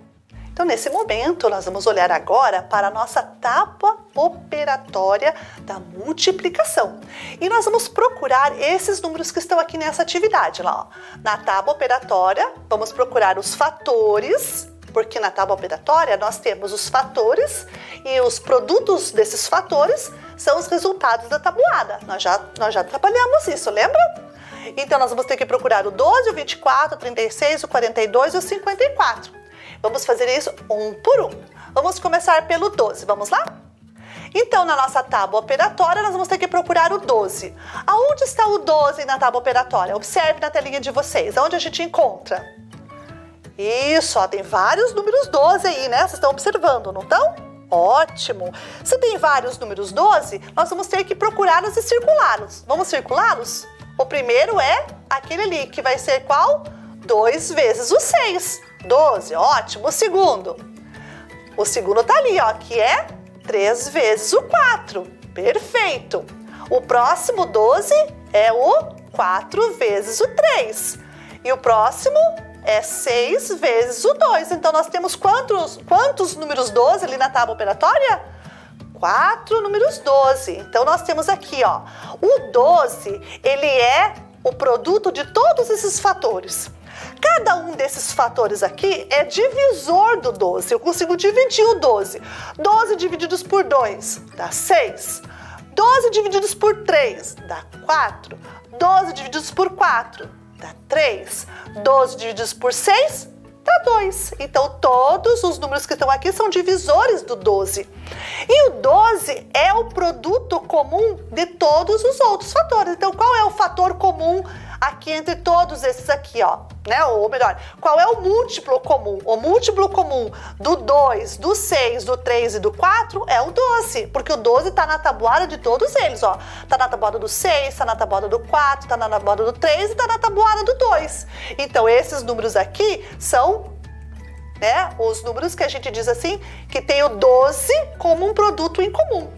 Então, nesse momento, nós vamos olhar agora para a nossa tábua operatória da multiplicação. E nós vamos procurar esses números que estão aqui nessa atividade. Lá, ó. Na tábua operatória, vamos procurar os fatores porque na tábua operatória nós temos os fatores e os produtos desses fatores são os resultados da tabuada. Nós já, nós já trabalhamos isso, lembra? Então nós vamos ter que procurar o 12, o 24, o 36, o 42 e o 54. Vamos fazer isso um por um. Vamos começar pelo 12, vamos lá? Então, na nossa tábua operatória, nós vamos ter que procurar o 12. Aonde está o 12 na tábua operatória? Observe na telinha de vocês, aonde a gente encontra. Isso, ó, tem vários números 12 aí, né? Vocês estão observando, não estão? Ótimo! Se tem vários números 12, nós vamos ter que procurá-los e circulá-los. Vamos circulá-los? O primeiro é aquele ali, que vai ser qual? 2 vezes o 6. 12, ótimo. O segundo? O segundo tá ali, ó, que é 3 vezes o 4. Perfeito. O próximo 12 é o 4 vezes o 3. E o próximo é 6 vezes o 2. Então, nós temos quantos, quantos números 12 ali na tábua operatória? 4 números 12. Então, nós temos aqui, ó, o 12, ele é o produto de todos esses fatores. Cada um desses fatores aqui é divisor do 12. Eu consigo dividir o 12. 12 divididos por 2 dá 6. 12 divididos por 3 dá 4. 12 divididos por 4 dá 3. 12 divididos por 6 dá 2. Então, todos os números que estão aqui são divisores do 12. E o 12 é o produto comum de todos os outros fatores. Então, qual é o fator comum aqui entre todos esses aqui, ó? Né? Ou melhor, qual é o múltiplo comum? O múltiplo comum do 2, do 6, do 3 e do 4 é o 12, porque o 12 está na tabuada de todos eles, ó. Tá na tabuada do 6, tá na tabuada do 4, tá na tabuada do 3 e tá na tabuada do 2. Então, esses números aqui são né, os números que a gente diz assim, que tem o 12 como um produto em comum.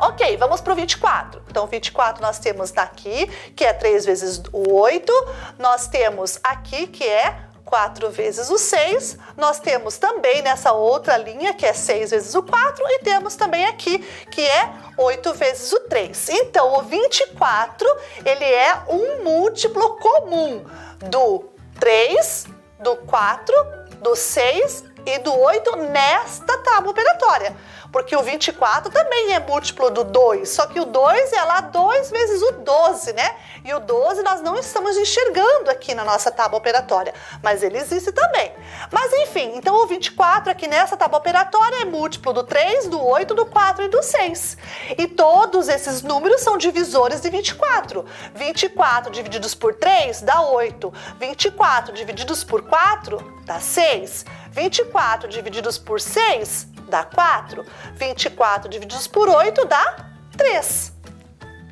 Ok, vamos para o 24. Então, 24 nós temos daqui, que é 3 vezes o 8. Nós temos aqui, que é 4 vezes o 6. Nós temos também nessa outra linha, que é 6 vezes o 4. E temos também aqui, que é 8 vezes o 3. Então, o 24, ele é um múltiplo comum do 3, do 4, do 6 e do 8 nesta tábua operatória. Porque o 24 também é múltiplo do 2, só que o 2 é lá 2 vezes o 12, né? E o 12 nós não estamos enxergando aqui na nossa tábua operatória, mas ele existe também. Mas enfim, então o 24 aqui nessa tábua operatória é múltiplo do 3, do 8, do 4 e do 6. E todos esses números são divisores de 24. 24 divididos por 3 dá 8. 24 divididos por 4 dá 6. 24 divididos por 6 dá 4. 24 divididos por 8 dá 3.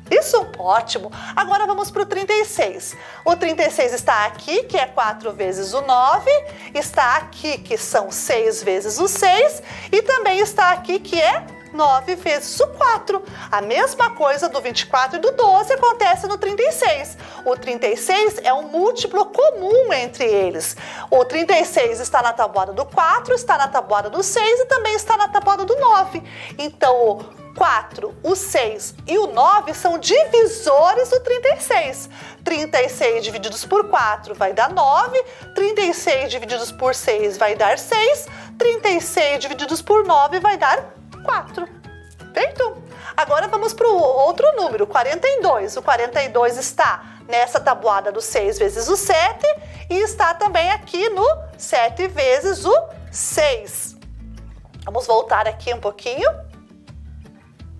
Isso? Ótimo. Agora vamos para o 36. O 36 está aqui, que é 4 vezes o 9, está aqui, que são 6 vezes o 6, e também está aqui, que é 9 vezes o 4. A mesma coisa do 24 e do 12 acontece no 36. O 36 é um múltiplo comum entre eles. O 36 está na tabuada do 4, está na tabuada do 6 e também está na tabuada do 9. Então, o 4, o 6 e o 9 são divisores do 36. 36 divididos por 4 vai dar 9, 36 divididos por 6 vai dar 6, 36 divididos por 9 vai dar 4. Feito? Agora vamos para o outro número, 42. O 42 está nessa tabuada do 6 vezes o 7 e está também aqui no 7 vezes o 6. Vamos voltar aqui um pouquinho.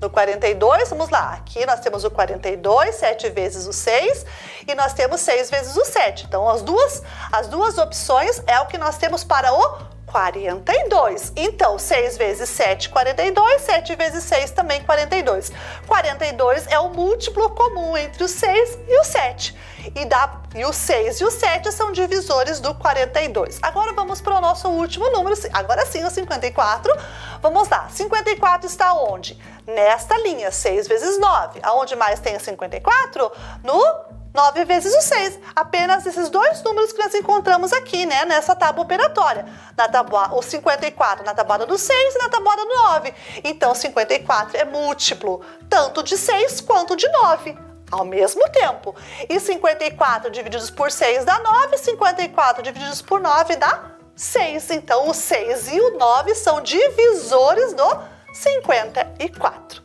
No 42, vamos lá. Aqui nós temos o 42, 7 vezes o 6, e nós temos 6 vezes o 7. Então, as duas, as duas opções é o que nós temos para o 42. Então, 6 vezes 7, 42. 7 vezes 6 também 42. 42 é o múltiplo comum entre o 6 e o 7. E, dá, e o 6 e o 7 são divisores do 42. Agora vamos para o nosso último número, agora sim o 54. Vamos lá, 54 está onde? Nesta linha, 6 vezes 9. Aonde mais tem 54? No 9 vezes o 6. Apenas esses dois números que nós encontramos aqui, né, nessa tábua operatória. Na tábua, o 54 na tabuada do 6 e na tabuada do 9. Então, 54 é múltiplo tanto de 6 quanto de 9 ao mesmo tempo. E 54 divididos por 6 dá 9, 54 divididos por 9 dá 6. Então, o 6 e o 9 são divisores do 54.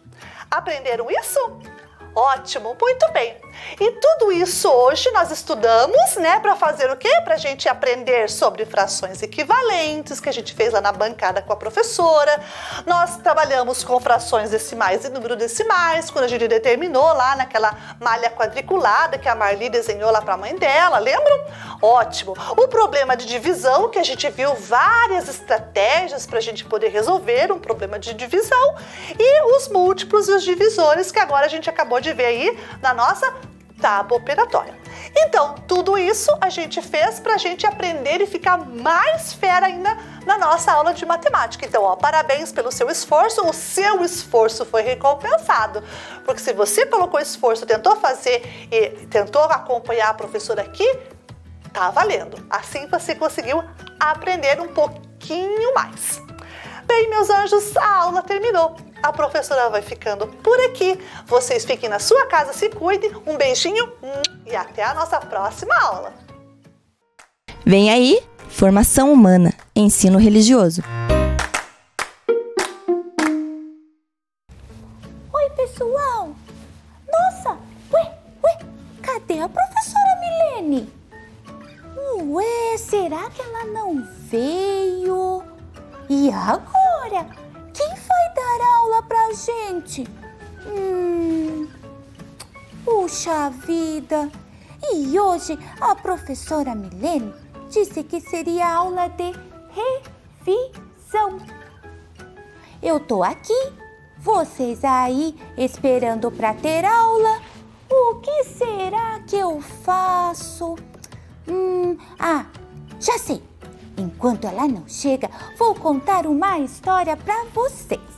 Aprenderam isso? Ótimo, muito bem. E tudo isso hoje nós estudamos, né, para fazer o quê? Para a gente aprender sobre frações equivalentes, que a gente fez lá na bancada com a professora. Nós trabalhamos com frações decimais e número decimais, quando a gente determinou lá naquela malha quadriculada que a Marli desenhou lá para a mãe dela, lembram? Ótimo. O problema de divisão, que a gente viu várias estratégias para a gente poder resolver um problema de divisão. E os múltiplos e os divisores, que agora a gente acabou de ver aí na nossa tábua operatória. Então, tudo isso a gente fez para a gente aprender e ficar mais fera ainda na nossa aula de matemática. Então, ó, parabéns pelo seu esforço, o seu esforço foi recompensado. Porque se você colocou esforço, tentou fazer e tentou acompanhar a professora aqui, tá valendo. Assim você conseguiu aprender um pouquinho mais. Bem, meus anjos, a aula terminou. A professora vai ficando por aqui. Vocês fiquem na sua casa, se cuidem. Um beijinho e até a nossa próxima aula. Vem aí, formação humana, ensino religioso. Oi, pessoal. Nossa, ué, ué, cadê a professora Milene? Ué, será que ela não veio? E agora? Dar aula pra gente? Hum. Puxa vida! E hoje a professora Milene disse que seria aula de revisão. Eu tô aqui, vocês aí esperando para ter aula. O que será que eu faço? Hum, ah, já sei. Enquanto ela não chega, vou contar uma história para vocês.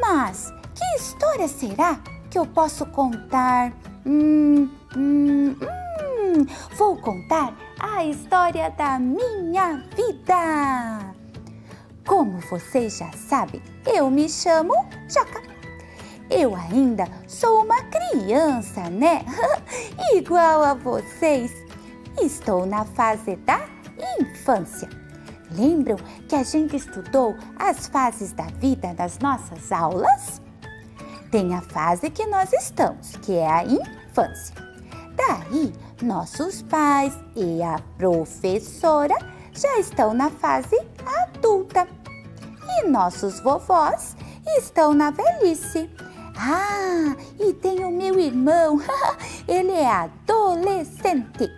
Mas que história será que eu posso contar? Hum, hum, hum, vou contar a história da minha vida. Como vocês já sabem, eu me chamo Joca. Eu ainda sou uma criança, né? Igual a vocês. Estou na fase da infância. Lembram que a gente estudou as fases da vida nas nossas aulas? Tem a fase que nós estamos, que é a infância. Daí, nossos pais e a professora já estão na fase adulta. E nossos vovós estão na velhice. Ah, e tem o meu irmão, ele é adolescente.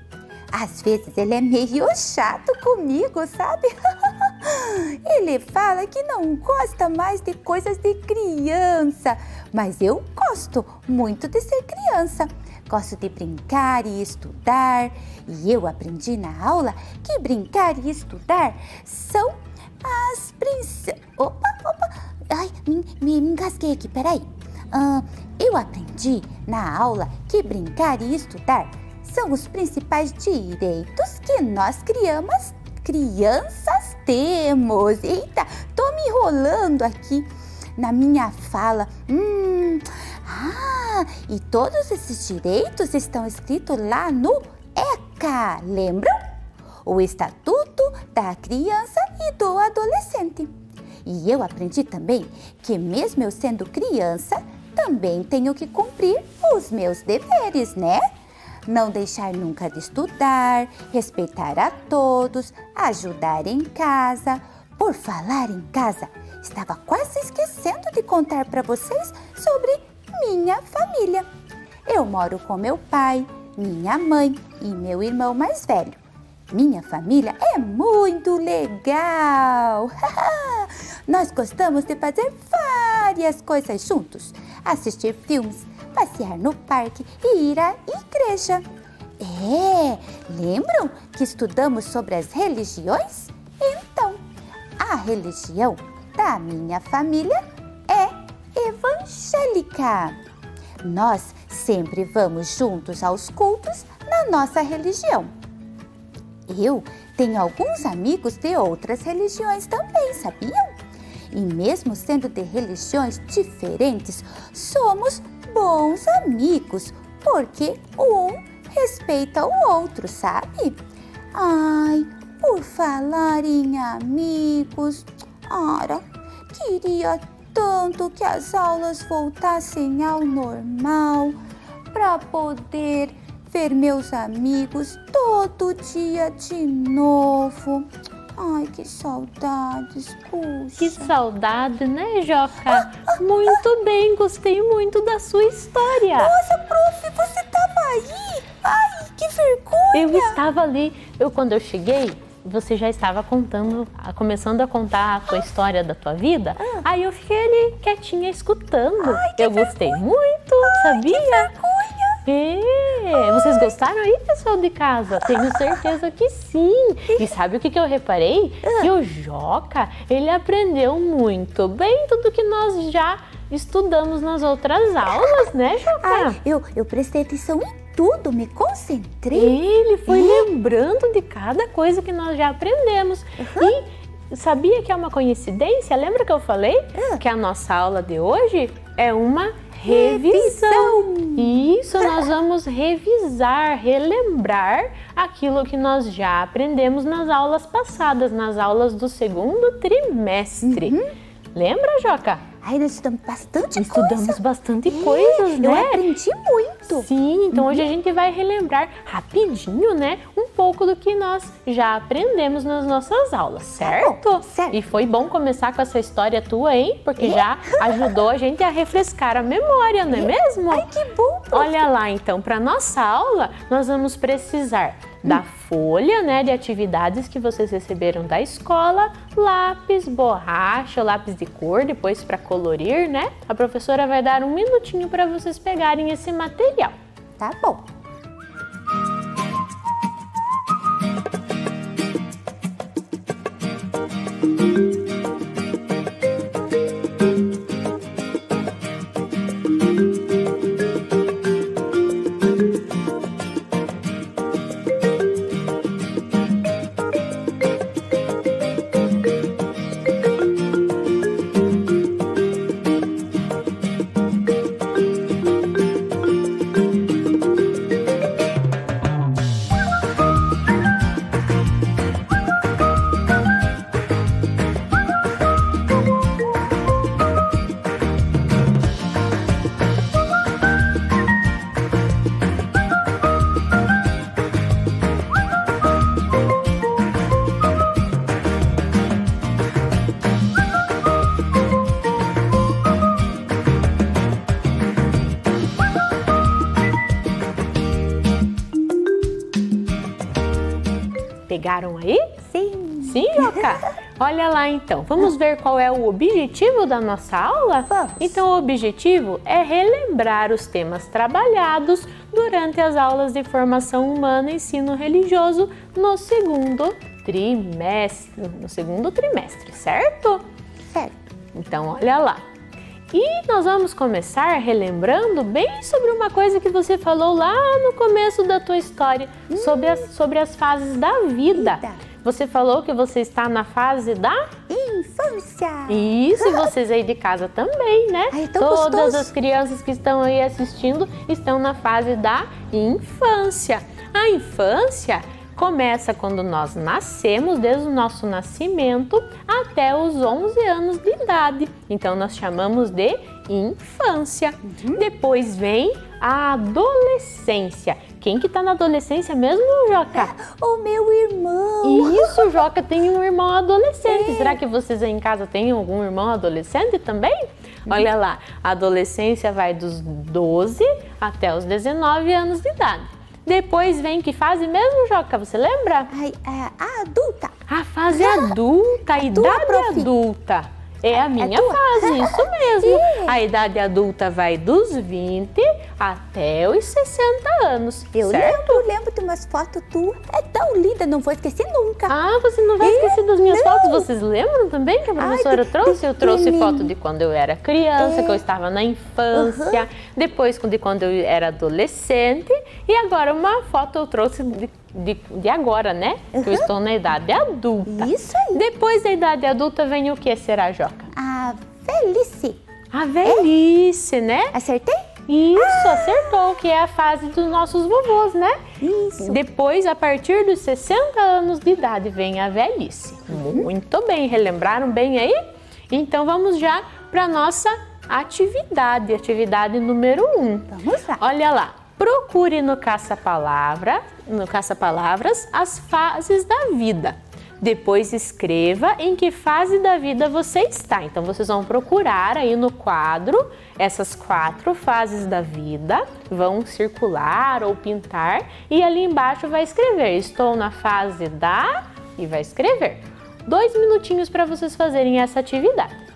Às vezes ele é meio chato comigo, sabe? Ele fala que não gosta mais de coisas de criança, mas eu gosto muito de ser criança. Gosto de brincar e estudar, e eu aprendi na aula que brincar e estudar são as princesas. Opa, opa, ai, me, me engasguei aqui, peraí. Uh, eu aprendi na aula que brincar e estudar são os principais direitos que nós criamos, crianças temos. Eita, tô me enrolando aqui na minha fala. Hum, ah, e todos esses direitos estão escritos lá no ECA, lembram? O Estatuto da Criança e do Adolescente. E eu aprendi também que, mesmo eu sendo criança, também tenho que cumprir os meus deveres, né? Não deixar nunca de estudar, respeitar a todos, ajudar em casa. Por falar em casa, estava quase esquecendo de contar para vocês sobre minha família. Eu moro com meu pai, minha mãe e meu irmão mais velho. Minha família é muito legal! Nós gostamos de fazer várias coisas juntos: assistir filmes, passear no parque e ir à igreja. É, lembram que estudamos sobre as religiões? Então, a religião da minha família é evangélica. Nós sempre vamos juntos aos cultos na nossa religião. Eu tenho alguns amigos de outras religiões também, sabiam? E mesmo sendo de religiões diferentes, somos bons amigos, porque um respeita o outro, sabe? Ai, por falar em amigos, Ara, queria tanto que as aulas voltassem ao normal para poder ver meus amigos todo dia de novo. Ai, que saudades, puxa. Que saudade, né, Joca? Muito bem, gostei muito da sua história. Nossa, prof, você tava aí? Ai, que vergonha. Eu estava ali, eu quando eu cheguei, você já estava contando, começando a contar a tua história da tua vida. Ah. Aí eu fiquei ali quietinha escutando. Ai, eu gostei vergonha. muito, Ai, sabia? É, vocês gostaram aí, pessoal de casa? Tenho certeza que sim. E sabe o que, que eu reparei? Ah. Que o Joca, ele aprendeu muito bem tudo que nós já estudamos nas outras aulas, né, Joca? Ai, eu, eu prestei atenção em tudo, me concentrei. Ele foi É? lembrando de cada coisa que nós já aprendemos. E sabia que é uma coincidência? Lembra que eu falei Ah. que a nossa aula de hoje é uma revisão. Isso, nós vamos revisar, relembrar aquilo que nós já aprendemos nas aulas passadas, nas aulas do segundo trimestre. Uhum. Lembra, Joca? Ai, nós estudamos bastante Estudamos coisa. bastante É, coisas, Eu né? aprendi muito. Sim, então Uhum. hoje a gente vai relembrar rapidinho, né, um pouco do que nós já aprendemos nas nossas aulas, certo? Tá bom, certo. E foi bom começar com essa história tua, hein? Porque já ajudou a gente a refrescar a memória, não é mesmo? Ai, que bom. prof. Olha lá, então, para nossa aula, nós vamos precisar da folha né, de atividades que vocês receberam da escola, lápis, borracha, lápis de cor, depois para colorir, né? A professora vai dar um minutinho para vocês pegarem esse material. Tá bom. Pegaram aí? Sim. Sim, Joca? Olha lá então. Vamos ver qual é o objetivo da nossa aula? Vamos. Então, o objetivo é relembrar os temas trabalhados durante as aulas de formação humana e ensino religioso no segundo trimestre, no segundo trimestre, certo? Certo. Então, olha lá. E nós vamos começar relembrando bem sobre uma coisa que você falou lá no começo da tua história, sobre, as, sobre as fases da vida. Vida. Você falou que você está na fase da Infância. isso, e vocês aí de casa também, né? Ai, é Todas gostoso. as crianças que estão aí assistindo estão na fase da infância. A infância começa quando nós nascemos, desde o nosso nascimento até os 11 anos de idade. Então nós chamamos de infância. Uhum. Depois vem a adolescência. Quem que tá na adolescência mesmo, Joca? O meu irmão. Isso, Joca tem um irmão adolescente. Será que vocês aí em casa têm algum irmão adolescente também? Olha lá, a adolescência vai dos 12 até os 19 anos de idade. Depois vem que fase mesmo, Joca? Você lembra? Ai, a, a adulta. A fase adulta, a idade adulta. É a minha tua? fase, isso mesmo. É. A idade adulta vai dos 20 até os 60 anos, Eu certo? lembro, lembro de umas fotos tuas. É tão linda, não vou esquecer nunca. Ah, você não vai É, esquecer das minhas não. fotos. Vocês lembram também que a professora de- trouxe? Eu trouxe de- foto de quando eu era criança, É. que eu estava na infância, depois de quando eu era adolescente e agora uma foto eu trouxe de, de, de agora, né? Que eu estou na idade adulta. Isso aí. Depois da idade adulta vem o que, será, Joca? A velhice. A velhice, né? Acertei? Isso, acertou, que é a fase dos nossos vovôs, né? Isso. Depois, a partir dos 60 anos de idade, vem a velhice. Muito bem, relembraram bem aí? Então vamos já para nossa atividade, atividade número 1. Um. Vamos lá. Olha lá, procure no caça-palavra, no caça-palavras, as fases da vida. Depois escreva em que fase da vida você está. Então vocês vão procurar aí no quadro essas quatro fases da vida, vão circular ou pintar e ali embaixo vai escrever: estou na fase da e vai escrever. Dois minutinhos para vocês fazerem essa atividade.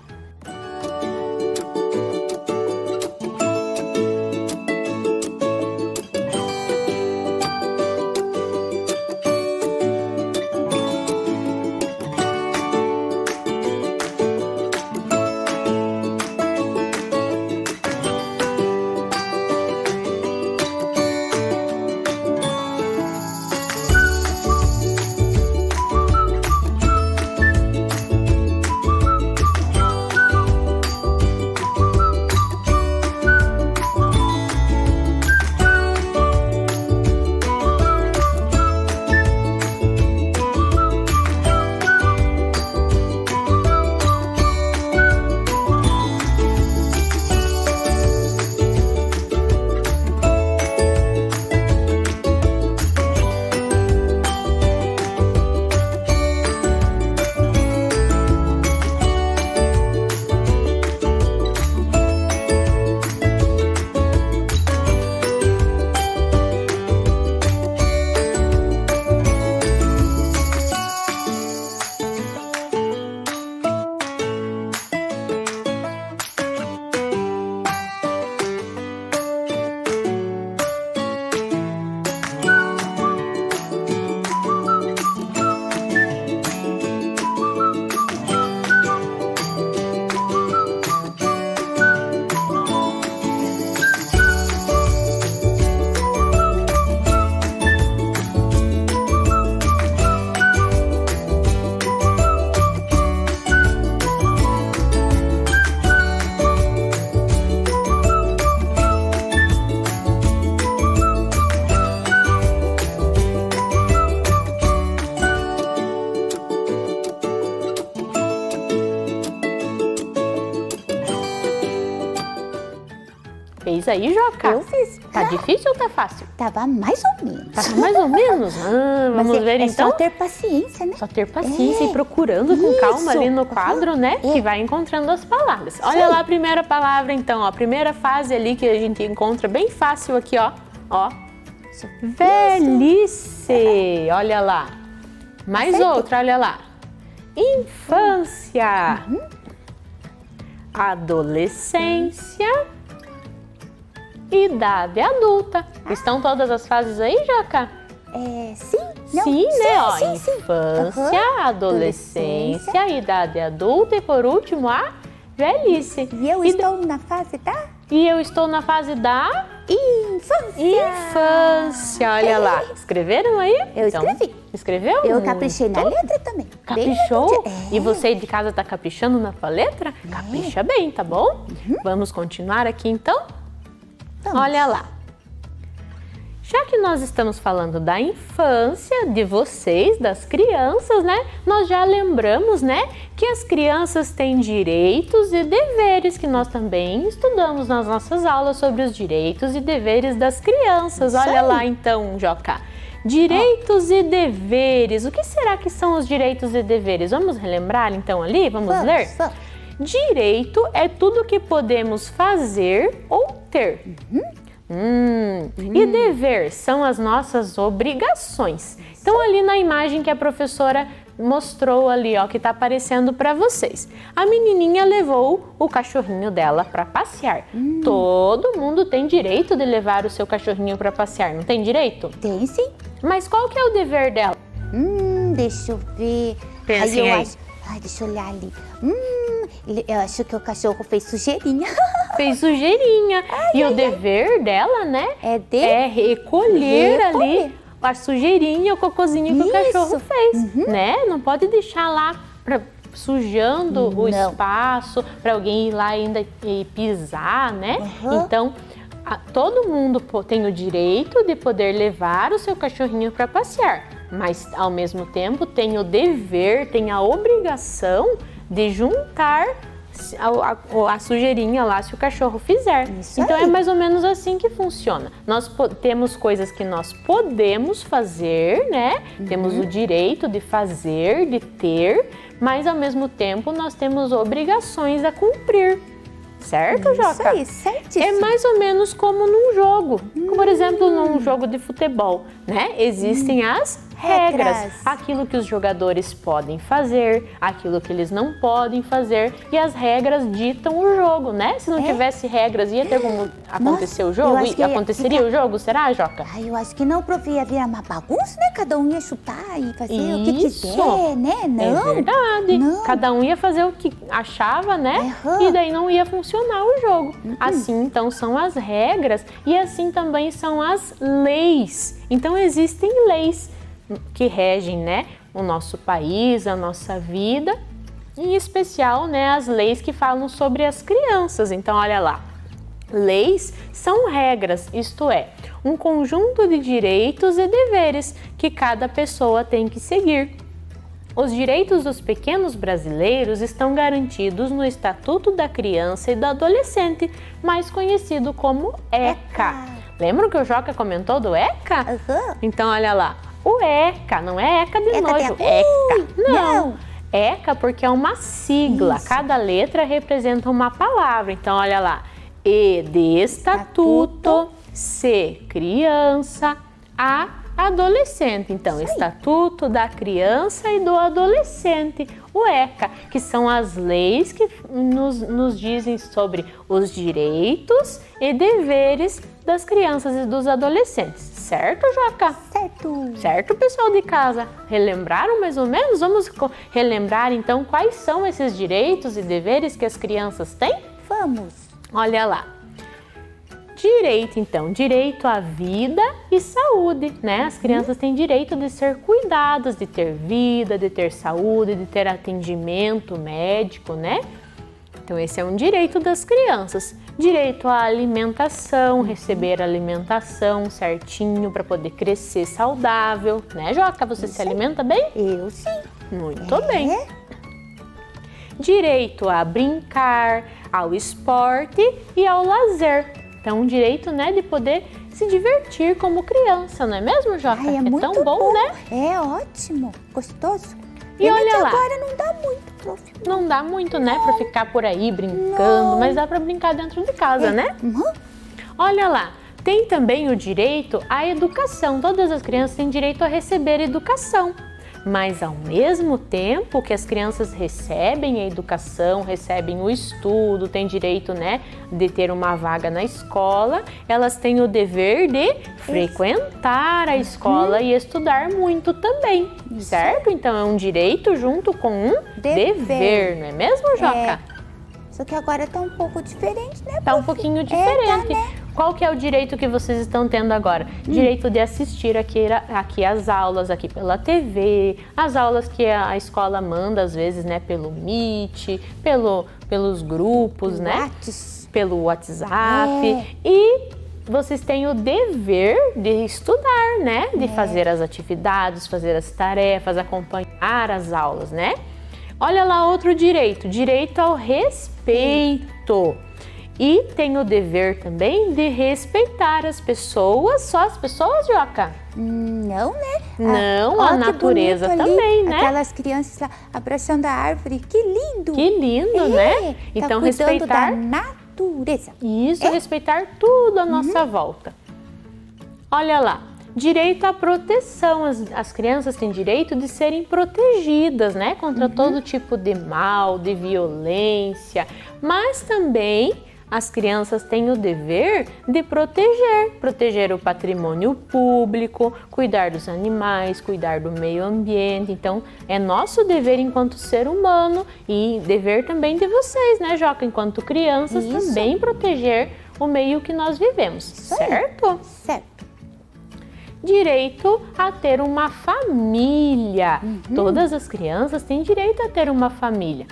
Fez aí, Joca? Eu fiz. Tá difícil ou tá fácil? Tava mais ou menos. Tá mais ou menos? Ah, vamos é, ver é então. só ter paciência, né? Só ter paciência É. e procurando com Isso. calma ali no quadro, né? É. Que vai encontrando as palavras. Olha lá a primeira palavra, então, ó. A primeira fase ali que a gente encontra bem fácil aqui, ó. Ó. Isso. Velhice. Olha lá. Mais outra, olha lá. Infância. Uhum. Adolescência. Idade adulta. Estão todas as fases aí, Joca? É, sim? Não? Sim, né? Ó, Sim, sim, sim. infância, adolescência, idade adulta e por último a velhice. E eu E estou na fase da E eu estou na fase da infância. infância. Olha lá. Escreveram aí? Eu Então, escrevi. Escreveu? Eu caprichei na letra também. Caprichou? É. E você de casa tá caprichando na tua letra? Capricha bem, tá bom? Vamos continuar aqui então? Olha lá. Já que nós estamos falando da infância de vocês, das crianças, né? Nós já lembramos, né, que as crianças têm direitos e deveres que nós também estudamos nas nossas aulas sobre os direitos e deveres das crianças. Olha lá então, Joca. Direitos e deveres. O que será que são os direitos e deveres? Vamos relembrar então ali? Vamos, Vamos, ler? vamos. Direito é tudo que podemos fazer ou ter. Hum. E dever são as nossas obrigações. Então ali na imagem que a professora mostrou ali, ó, que tá aparecendo para vocês. A menininha levou o cachorrinho dela para passear. Todo mundo tem direito de levar o seu cachorrinho para passear, não tem direito? Tem sim. Mas qual que é o dever dela? Hum, deixa eu ver. Pensem aí eu aí. acho. Ai, deixa eu olhar ali. Hum, eu acho que o cachorro fez sujeirinha. Fez sujeirinha. e o dever dela, né? É de é recolher, Recolher. ali a sujeirinha, o cocôzinho que o Isso. cachorro fez, né? Não pode deixar lá pra- sujando o Não. espaço para alguém ir lá ainda e pisar, né? Aham. Então, a- todo mundo tem o direito de poder levar o seu cachorrinho para passear, mas ao mesmo tempo tem o dever, tem a obrigação de juntar a, a- a sujeirinha lá se o cachorro fizer. Isso então aí. é mais ou menos assim que funciona. Nós temos coisas que nós podemos fazer, né? Uhum. Temos o direito de fazer, de ter, mas ao mesmo tempo nós temos obrigações a cumprir. Certo, Isso Joca? aí, certíssimo. É mais ou menos como num jogo. Como, por exemplo, num jogo de futebol, né? Existem as regras. Regras. Aquilo que os jogadores podem fazer, aquilo que eles não podem fazer. E as regras ditam o jogo, né? Se não É. tivesse regras, ia ter como acontecer o eu jogo? E ia aconteceria ficar- o jogo? Será, Joca? Ai, eu acho que não, prof, ia virar uma bagunça, né? Cada um ia chutar e fazer o que Isso. quiser, né? Não. É verdade. Não. Cada um ia fazer o que achava, né? Aham. E daí não ia funcionar o jogo. Assim, então, são as regras e assim também são as leis. Então, existem leis que regem, né? O nosso país, a nossa vida. Em especial, né? As leis que falam sobre as crianças. Então, olha lá. Leis são regras, isto é, um conjunto de direitos e deveres que cada pessoa tem que seguir. Os direitos dos pequenos brasileiros estão garantidos no Estatuto da Criança e do Adolescente, mais conhecido como ECA. Lembram que o Joca comentou do ECA? Aham. Então, olha lá. O ECA, não é ECA de Eca nojo, a- ECA. Não. não. ECA porque é uma sigla, Isso. cada letra representa uma palavra. Então, olha lá. E de estatuto, Estatuto. C, criança, A, adolescente. Então, Estatuto da Criança e do Adolescente, o ECA, que são as leis que nos, nos dizem sobre os direitos e deveres das crianças e dos adolescentes. Certo, Joca? Certo. Certo, pessoal de casa? Relembraram mais ou menos? Vamos relembrar então quais são esses direitos e deveres que as crianças têm? Vamos. Olha lá. Direito, então, direito à vida e saúde, né? As crianças têm direito de ser cuidadas, de ter vida, de ter saúde, de ter atendimento médico, né? Então, esse é um direito das crianças. Direito à alimentação, receber alimentação certinho para poder crescer saudável, né, Joca? Você se alimenta bem? Eu sim. Muito É? bem. Direito a brincar, ao esporte e ao lazer. Então, um direito, né, de poder se divertir como criança, não é mesmo, Joca? Ai, é, muito tão bom, né? É ótimo. Gostoso. E olha lá. agora não dá muito, prof. Não dá muito, né, para ficar por aí brincando, mas dá para brincar dentro de casa, né? Uhum. Olha lá, tem também o direito à educação. Todas as crianças têm direito a receber educação. Mas ao mesmo tempo que as crianças recebem a educação, recebem o estudo, têm direito, né, de ter uma vaga na escola, elas têm o dever de frequentar a escola uhum. e estudar muito também, certo? Então é um direito junto com um dever, dever não é mesmo, Joca? É. Só que agora tá um pouco diferente, né? Tá um pouquinho diferente. É, tá, né? Qual que é o direito que vocês estão tendo agora? Hum. Direito de assistir aqui, aqui as aulas aqui pela TV, as aulas que a escola manda às vezes, né, pelo Meet, pelo, pelos grupos, né? Pelo WhatsApp. É. E vocês têm o dever de estudar, né? De é. fazer as atividades, fazer as tarefas, acompanhar as aulas, né? Olha lá outro direito, direito ao respeito. E tem o dever também de respeitar as pessoas, só as pessoas, Joca? Não, né? Não, a, a natureza também, ali, né? Aquelas crianças lá abraçando a árvore, que lindo! Que lindo, é, né? Tá então respeitar da natureza. Isso, é? respeitar tudo à nossa uhum. volta. Olha lá, direito à proteção. As, as, crianças têm direito de serem protegidas, né? Contra uhum. todo tipo de mal, de violência, mas também as crianças têm o dever de proteger, proteger o patrimônio público, cuidar dos animais, cuidar do meio ambiente. Então, é nosso dever enquanto ser humano e dever também de vocês, né, Joca, enquanto crianças, Isso. também proteger o meio que nós vivemos, Isso certo? Aí. Certo direito a ter uma família. Uhum. Todas as crianças têm direito a ter uma família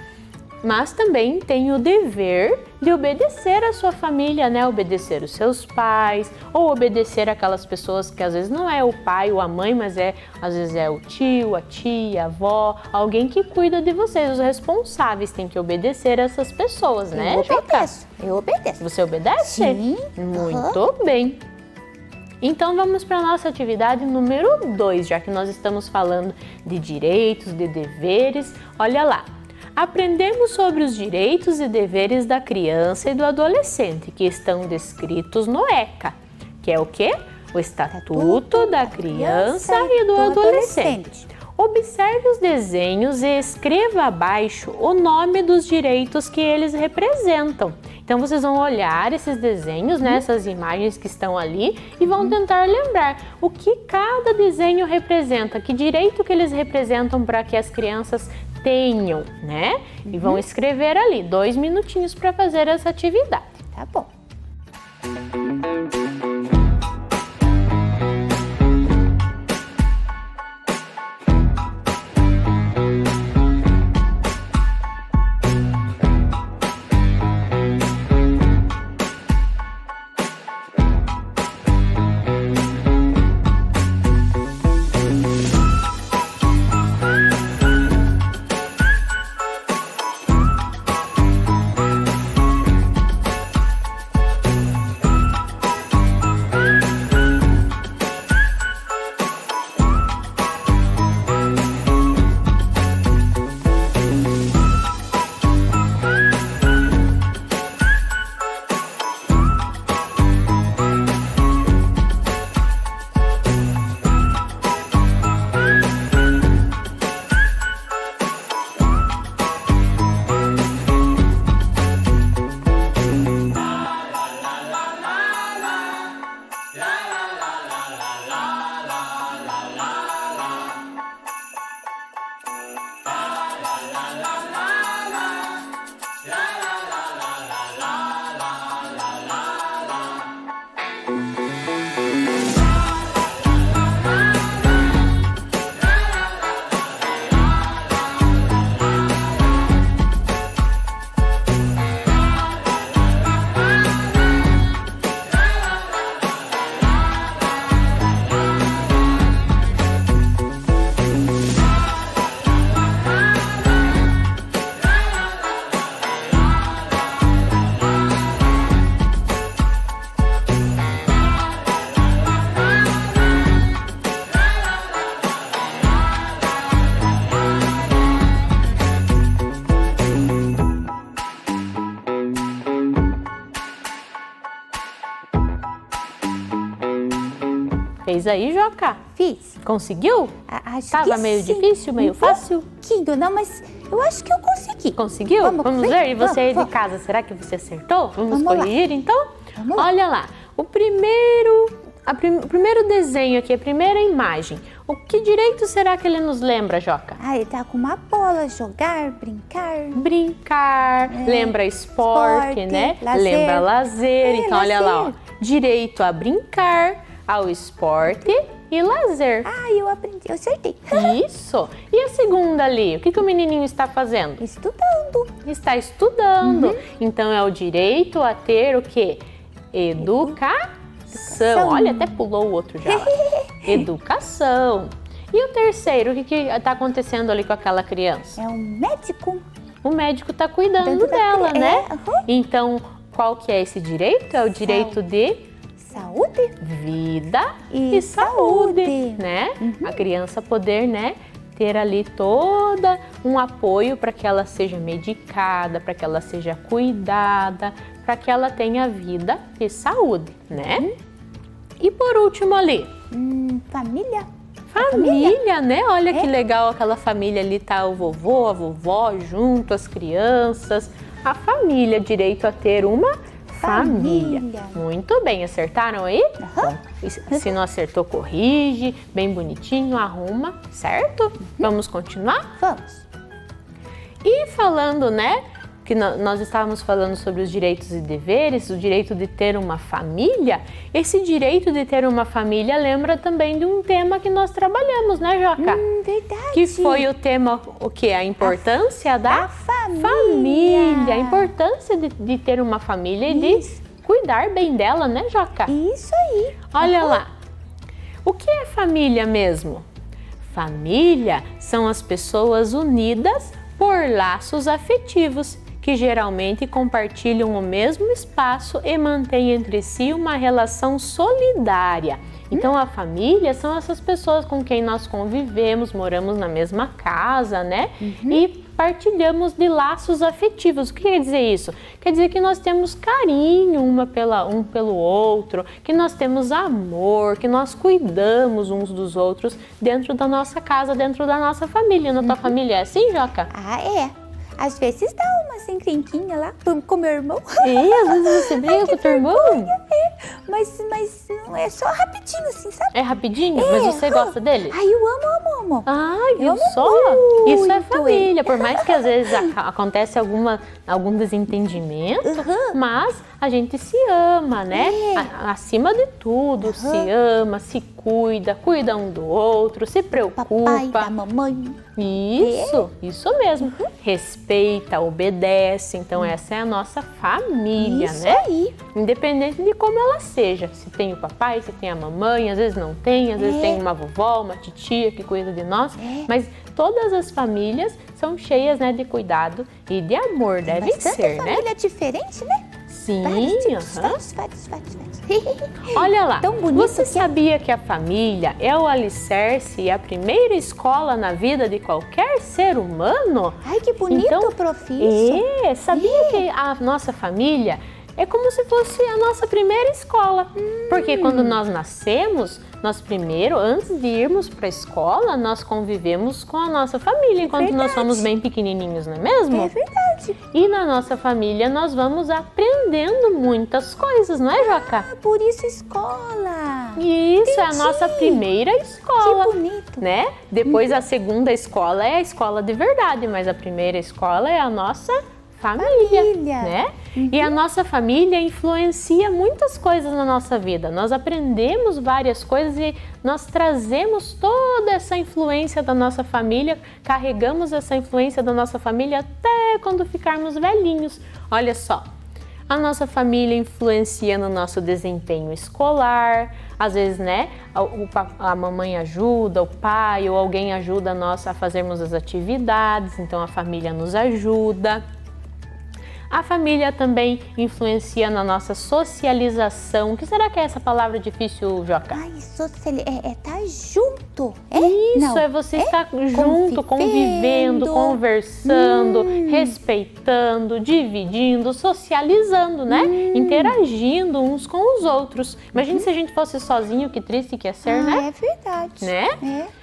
mas também tem o dever de obedecer a sua família, né? Obedecer os seus pais ou obedecer aquelas pessoas que às vezes não é o pai ou a mãe, mas é às vezes é o tio, a tia, a avó, alguém que cuida de vocês, os responsáveis têm que obedecer essas pessoas, né? Eu obedeço. Eu obedeço. Você obedece? Sim. Muito uhum. bem. Então vamos para a nossa atividade número 2, já que nós estamos falando de direitos, de deveres. Olha lá aprendemos sobre os direitos e deveres da criança e do adolescente que estão descritos no ECA, que é o que? O Estatuto da Criança e do Adolescente. Observe os desenhos e escreva abaixo o nome dos direitos que eles representam. Então vocês vão olhar esses desenhos, né, essas imagens que estão ali e vão tentar lembrar o que cada desenho representa, que direito que eles representam para que as crianças tenham, né? E vão uhum. escrever ali dois minutinhos para fazer essa atividade. Tá bom. Fez aí, Joca? Fiz. Conseguiu? A- Acho Tava que meio sim. difícil, meio Um fácil? pouquinho, não, mas eu acho que eu consegui. Conseguiu? Vamos Vamos, ver? E você aí Vamos, de casa, será que você acertou? Vamos, Vamos lá. corrigir então? Vamos lá. Olha lá. O primeiro, prim- o primeiro desenho aqui, a primeira imagem. O que direito será que ele nos lembra, Joca? Ah, ele tá com uma bola, jogar, brincar. Brincar, lembra esporte, É. Esporte, né? lazer. Lembra lazer. É, então, olha lá, ó. lazer. Direito a brincar, ao esporte e lazer. Ah, eu aprendi, eu acertei. Isso. E a segunda ali? O que, que o menininho está fazendo? Estudando. Está estudando. Uhum. Então é o direito a ter o quê? Educação. Olha, até pulou o outro já. Educação. E o terceiro, o que está acontecendo ali com aquela criança? É um médico. O médico está cuidando da dela, cri- né? é, aham. Então, qual que é esse direito? É o direito de Saúde. vida E e, saúde, saúde. Uhum. né? A criança poder, né, ter ali toda um apoio para que ela seja medicada, para que ela seja cuidada, para que ela tenha vida e saúde, né? Uhum. E por último ali, Hum, família. família, né? Olha que É. legal aquela família ali, tá o vovô, a vovó junto, as crianças, a família, direito a ter uma família. Família. Muito bem, acertaram aí? E se se não acertou, corrige, bem bonitinho, arruma, certo? Vamos continuar? Vamos. E falando, né, que nós estávamos falando sobre os direitos e deveres, o direito de ter uma família, esse direito de ter uma família lembra também de um tema que nós trabalhamos, né, Joca? Hum, verdade. Que foi o tema, o que? A importância da a família. família. A importância de, de ter uma família e Isso. de cuidar bem dela, né, Joca? Isso aí. Olha lá. O que é família mesmo? Família são as pessoas unidas por laços afetivos que geralmente compartilham o mesmo espaço e mantêm entre si uma relação solidária. Então a família são essas pessoas com quem nós convivemos, moramos na mesma casa, né? E partilhamos de laços afetivos. O que quer dizer isso? Quer dizer que nós temos carinho uma pela, um pelo outro, que nós temos amor, que nós cuidamos uns dos outros dentro da nossa casa, dentro da nossa família. Na tua família é assim, Joca? Ah, é. Às vezes dá umas encrenquinhas lá com meu irmão. E às vezes você briga com o teu irmão? Mas, mas não é só rapidinho assim, sabe? É rapidinho, mas você gosta dele? Ai, eu amo, amo, amo. Ai, viu amo só? Isso é muito família. Por mais que às vezes acontece alguma, algum desentendimento, Uhum. mas a gente se ama, né? É. Acima de tudo, se ama, se cuida, cuida um do outro, se Papai, preocupa. da mamãe. Isso, isso mesmo. Uhum. Respeita, obedece. Então, essa é a nossa família, Isso né? aí. Independente de como ela seja. Se tem o papai, se tem a mamãe, às vezes não tem, às vezes É. tem uma vovó, uma titia que cuida de nós. É. Mas todas as famílias são cheias né, de cuidado e de amor, devem Bastante ser, né? família diferente, né? Sim, Vários tipos, aham. vários, vários, vários, vários. Olha lá, Tão bonito você é. sabia que a família é o alicerce e a primeira escola na vida de qualquer ser humano? Ai, que bonito, Então, profissão. É, sabia que a nossa família é como se fosse a nossa primeira escola. Porque Hum. quando nós nascemos, nós primeiro, antes de irmos para a escola, nós convivemos com a nossa família enquanto nós verdade. somos bem pequenininhos, não é mesmo? É verdade. E na nossa família nós vamos aprendendo muitas coisas, não é, Joca? Ah, por isso escola. Isso é a entendi. nossa primeira escola. Que bonito. Né? Depois a segunda escola é a escola de verdade, mas a primeira escola é a nossa família, Família. né? E a nossa família influencia muitas coisas na nossa vida. Nós aprendemos várias coisas e nós trazemos toda essa influência da nossa família, carregamos essa influência da nossa família até quando ficarmos velhinhos. Olha só, a nossa família influencia no nosso desempenho escolar. Às vezes, né, a, a mamãe ajuda, o pai ou alguém ajuda nós a fazermos as atividades, então a família nos ajuda. A família também influencia na nossa socialização. O que será que é essa palavra difícil, Joca? Ai, sociali... é, é tá junto. É? Isso, Não. é você estar junto, convivendo, Convivendo. conversando, respeitando, dividindo, socializando, né? Interagindo uns com os outros. Imagine se a gente fosse sozinho, que triste que ia ser, Ah, né? é verdade. Né? É.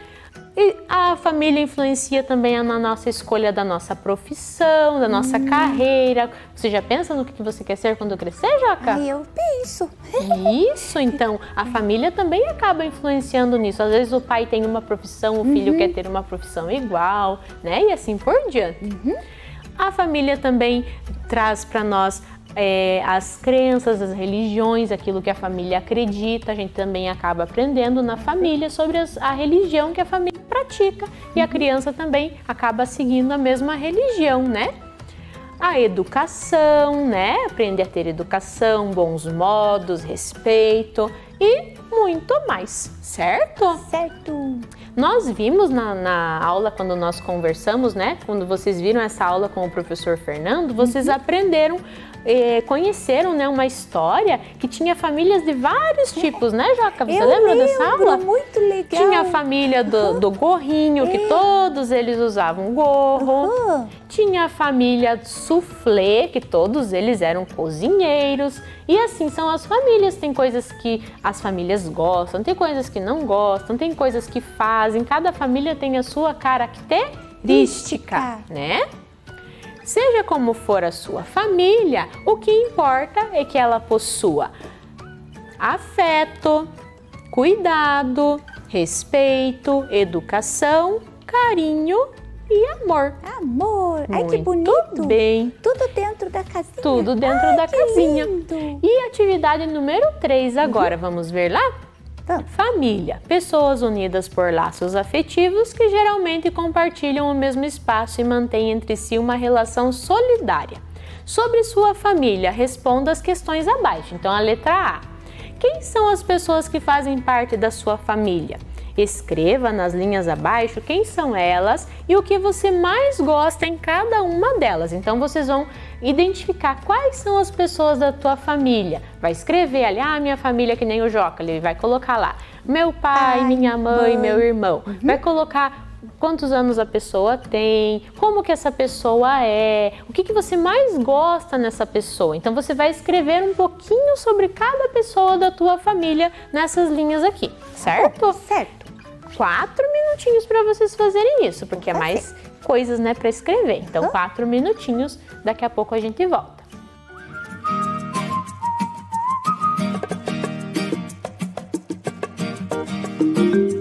E a família influencia também na nossa escolha da nossa profissão, da nossa carreira. Você já pensa no que você quer ser quando crescer, Joca? Eu penso. Isso, então, a família também acaba influenciando nisso. Às vezes o pai tem uma profissão, o filho quer ter uma profissão igual, né? E assim por diante. A família também traz para nós é, as crenças, as religiões, aquilo que a família acredita. A gente também acaba aprendendo na família sobre as- a religião que a família pratica e a criança também acaba seguindo a mesma religião, né? A educação, né? Aprender a ter educação, bons modos, respeito e muito mais, certo? Certo. Nós vimos na, na aula, quando nós conversamos, né? Quando vocês viram essa aula com o professor Fernando, vocês aprenderam, eh, conheceram né, uma história que tinha famílias de vários tipos, né, Joca? Você eu lembra lembro, dessa aula? muito legal. Tinha a família do, do gorrinho, que todos eles usavam gorro. Ah, Tinha a família soufflé, que todos eles eram cozinheiros. E assim são as famílias. Tem coisas que as famílias gostam, tem coisas que não gostam, tem coisas que fazem. Cada família tem a sua característica, Característica. né? Seja como for a sua família, o que importa é que ela possua afeto, cuidado, respeito, educação, carinho e amor. amor. Ai, que Muito bonito. bem. Tudo dentro da casinha. Tudo dentro Ai, da casinha. lindo. E atividade número 3 agora, vamos ver lá? Vamos. Família. Pessoas unidas por laços afetivos que geralmente compartilham o mesmo espaço e mantêm entre si uma relação solidária. Sobre sua família, responda as questões abaixo. Então, a letra A. Quem são as pessoas que fazem parte da sua família? Escreva nas linhas abaixo quem são elas e o que você mais gosta em cada uma delas. Então vocês vão identificar quais são as pessoas da tua família. Vai escrever ali, ah, minha família que nem o Joca, ele vai colocar lá. Meu pai, Pai, minha mãe, mãe. meu irmão. Vai colocar quantos anos a pessoa tem, como que essa pessoa é, o que, que você mais gosta nessa pessoa. Então você vai escrever um pouquinho sobre cada pessoa da tua família nessas linhas aqui, certo? Certo quatro minutinhos para vocês fazerem isso, porque é tá mais coisas, né, para escrever. Então, tá. quatro minutinhos, daqui a pouco a gente volta. Música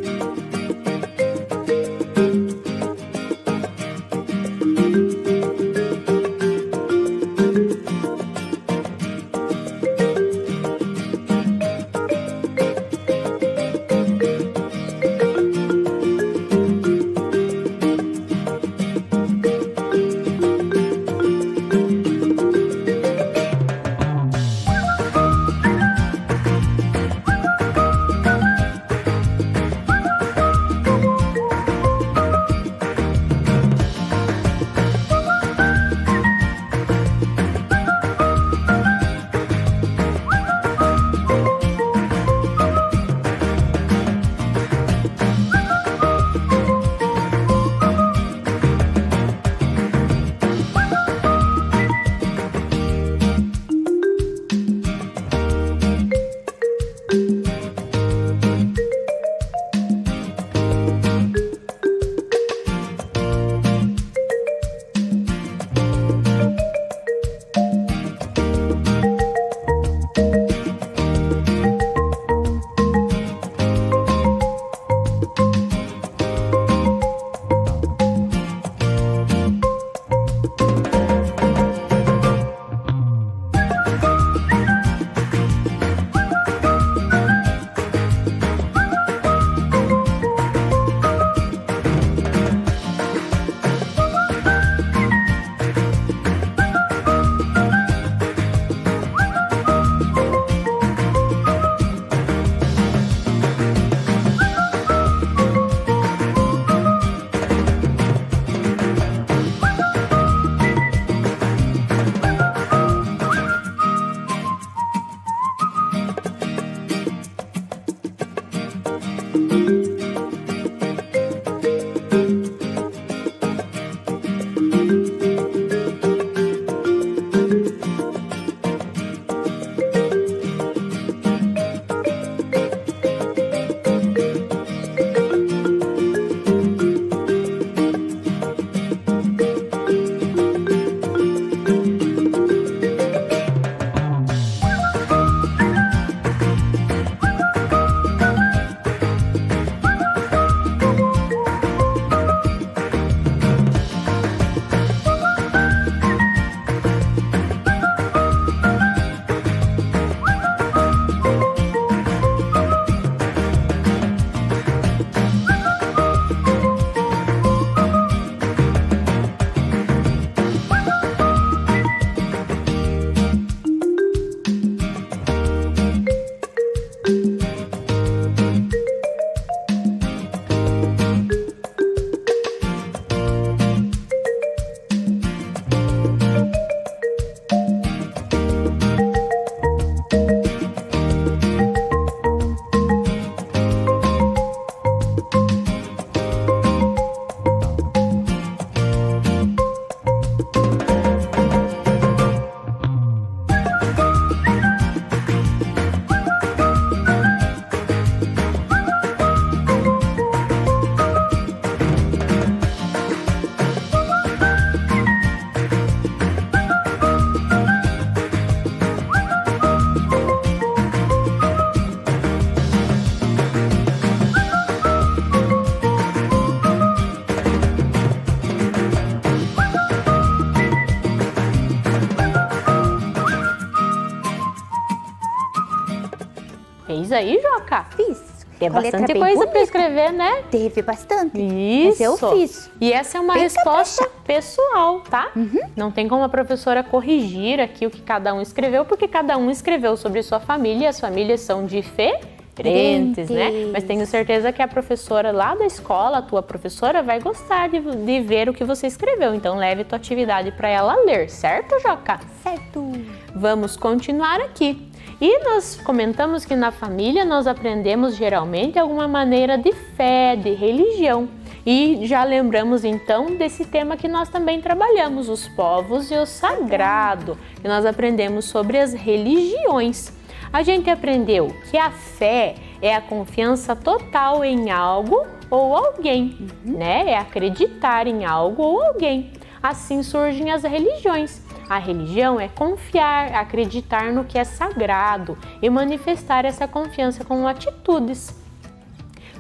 Fez aí, Joca? Fiz. Tem Com a letra bastante coisa para escrever, né? Teve bastante. Isso. Mas eu fiz. E essa é uma resposta pessoal, tá? Uhum. Não tem como a professora corrigir aqui o que cada um escreveu, porque cada um escreveu sobre sua família e as famílias são diferentes, né? Diferentes. Mas tenho certeza que a professora lá da escola, a tua professora, vai gostar de, de ver o que você escreveu. Então leve tua atividade para ela ler, certo, Joca? Certo. Vamos continuar aqui. E nós comentamos que na família nós aprendemos geralmente alguma maneira de fé, de religião. E já lembramos então desse tema que nós também trabalhamos, os povos e o sagrado, que nós aprendemos sobre as religiões. A gente aprendeu que a fé é a confiança total em algo ou alguém, né? É acreditar em algo ou alguém. Assim surgem as religiões. A religião é confiar, acreditar no que é sagrado e manifestar essa confiança com atitudes.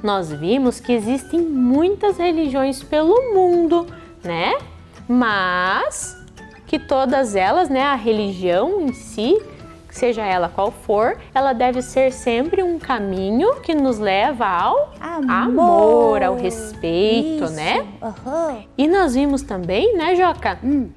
Nós vimos que existem muitas religiões pelo mundo, né? Mas que todas elas, né, a religião em si, seja ela qual for, ela deve ser sempre um caminho que nos leva ao amor, ao respeito, Isso. né? Aham. E nós vimos também, né, Joca, Hum.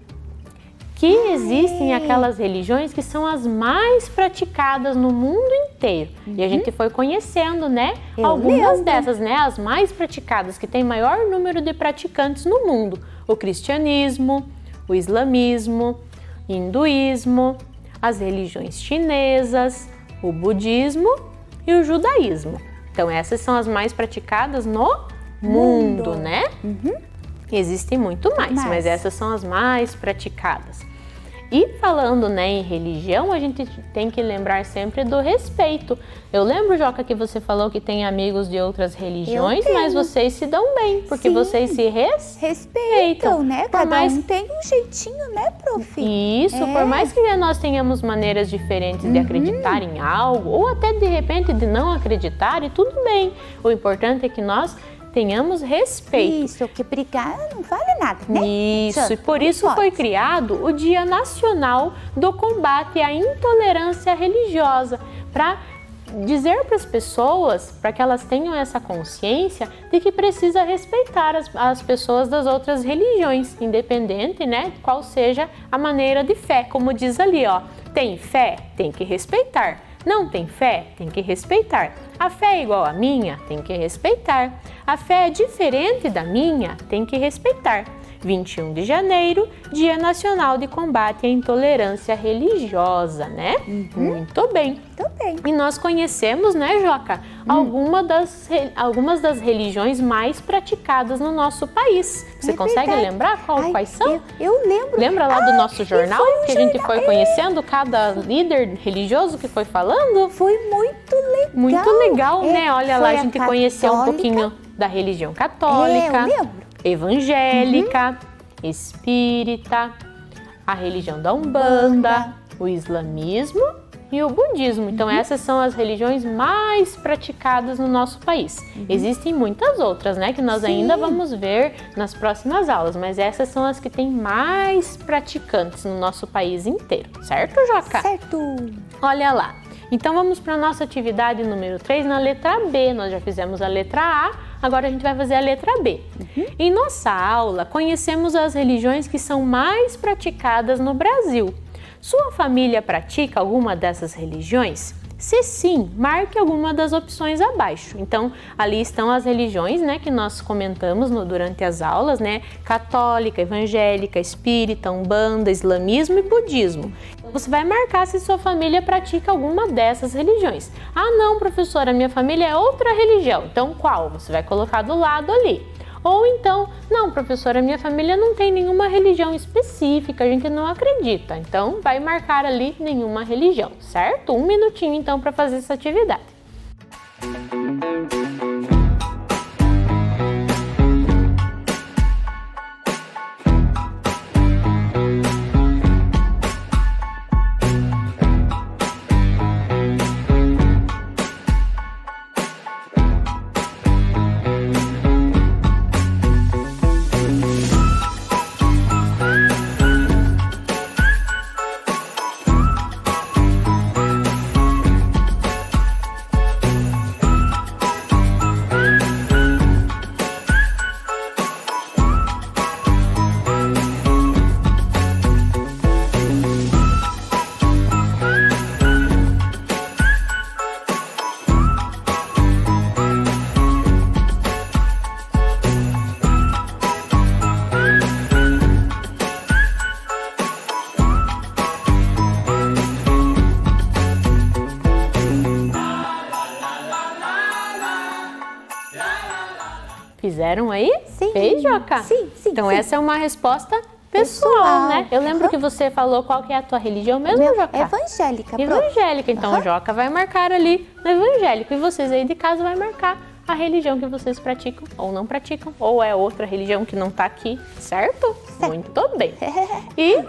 Que existem aquelas religiões que são as mais praticadas no mundo inteiro. E a gente foi conhecendo, né, Eu algumas dessas, né, as mais praticadas, que tem maior número de praticantes no mundo. O cristianismo, o islamismo, hinduísmo, as religiões chinesas, o budismo e o judaísmo. Então essas são as mais praticadas no mundo, Mundo. né? Existem muito mais, Mais. mas essas são as mais praticadas. E falando né, em religião, a gente tem que lembrar sempre do respeito. Eu lembro, Joca, que você falou que tem amigos de outras religiões, mas vocês se dão bem, porque Sim. vocês se respeitam. Respeitam, né? Cada mais- um tem um jeitinho, né, prof? Isso, É. por mais que nós tenhamos maneiras diferentes Uhum. de acreditar em algo, ou até de repente de não acreditar, e tudo bem. O importante é que nós tenhamos respeito. Isso, que brigar não vale nada, né? Isso, e por isso pode. foi criado o Dia Nacional do Combate à Intolerância Religiosa, para dizer para as pessoas, para que elas tenham essa consciência de que precisa respeitar as, as pessoas das outras religiões, independente, né, qual seja a maneira de fé, como diz ali, ó, tem fé, tem que respeitar. Não tem fé? Tem que respeitar. A fé é igual à minha? Tem que respeitar. A fé é diferente da minha? Tem que respeitar. 21 de janeiro, Dia Nacional de Combate à Intolerância Religiosa, né? Muito bem. Também. E nós conhecemos, né, Joca, alguma das, algumas das religiões mais praticadas no nosso país. Você É consegue verdade. lembrar qual- Ai, quais são? Eu, eu lembro. Lembra lá do nosso jornal um que a gente jornal- foi conhecendo cada líder religioso que foi falando? Foi muito legal. Muito legal, É, né? Olha lá, a gente conheceu um pouquinho da religião católica, É, eu lembro. Evangélica, espírita, a religião da Umbanda, o islamismo e o budismo. Então, essas são as religiões mais praticadas no nosso país. Existem muitas outras, né, que nós Sim. ainda vamos ver nas próximas aulas, mas essas são as que têm mais praticantes no nosso país inteiro, certo, Joca? Certo. Olha lá. Então vamos para a nossa atividade número 3 na letra B. Nós já fizemos a letra A, agora a gente vai fazer a letra B. Em nossa aula, conhecemos as religiões que são mais praticadas no Brasil. Sua família pratica alguma dessas religiões? Se sim, marque alguma das opções abaixo. Então, ali estão as religiões, né, que nós comentamos no- durante as aulas, né? Católica, evangélica, espírita, umbanda, islamismo e budismo. Você vai marcar se sua família pratica alguma dessas religiões. Ah, não, professora, minha família é outra religião. Então, qual? Você vai colocar do lado ali. Ou então, não, professora, minha família não tem nenhuma religião específica, a gente não acredita. Então, vai marcar ali nenhuma religião, certo? Um minutinho então para fazer essa atividade. Fizeram aí? Sim. Fez, Joca? Sim, sim, Então sim. essa é uma resposta pessoal, Pessoal. né? Eu lembro Aham. que você falou qual que é a tua religião mesmo, Meu, Joca? evangélica. Evangélica. Então o Joca vai marcar ali no evangélico. E vocês aí de casa vai marcar a religião que vocês praticam ou não praticam. Ou é outra religião que não tá aqui, certo? Muito bem. E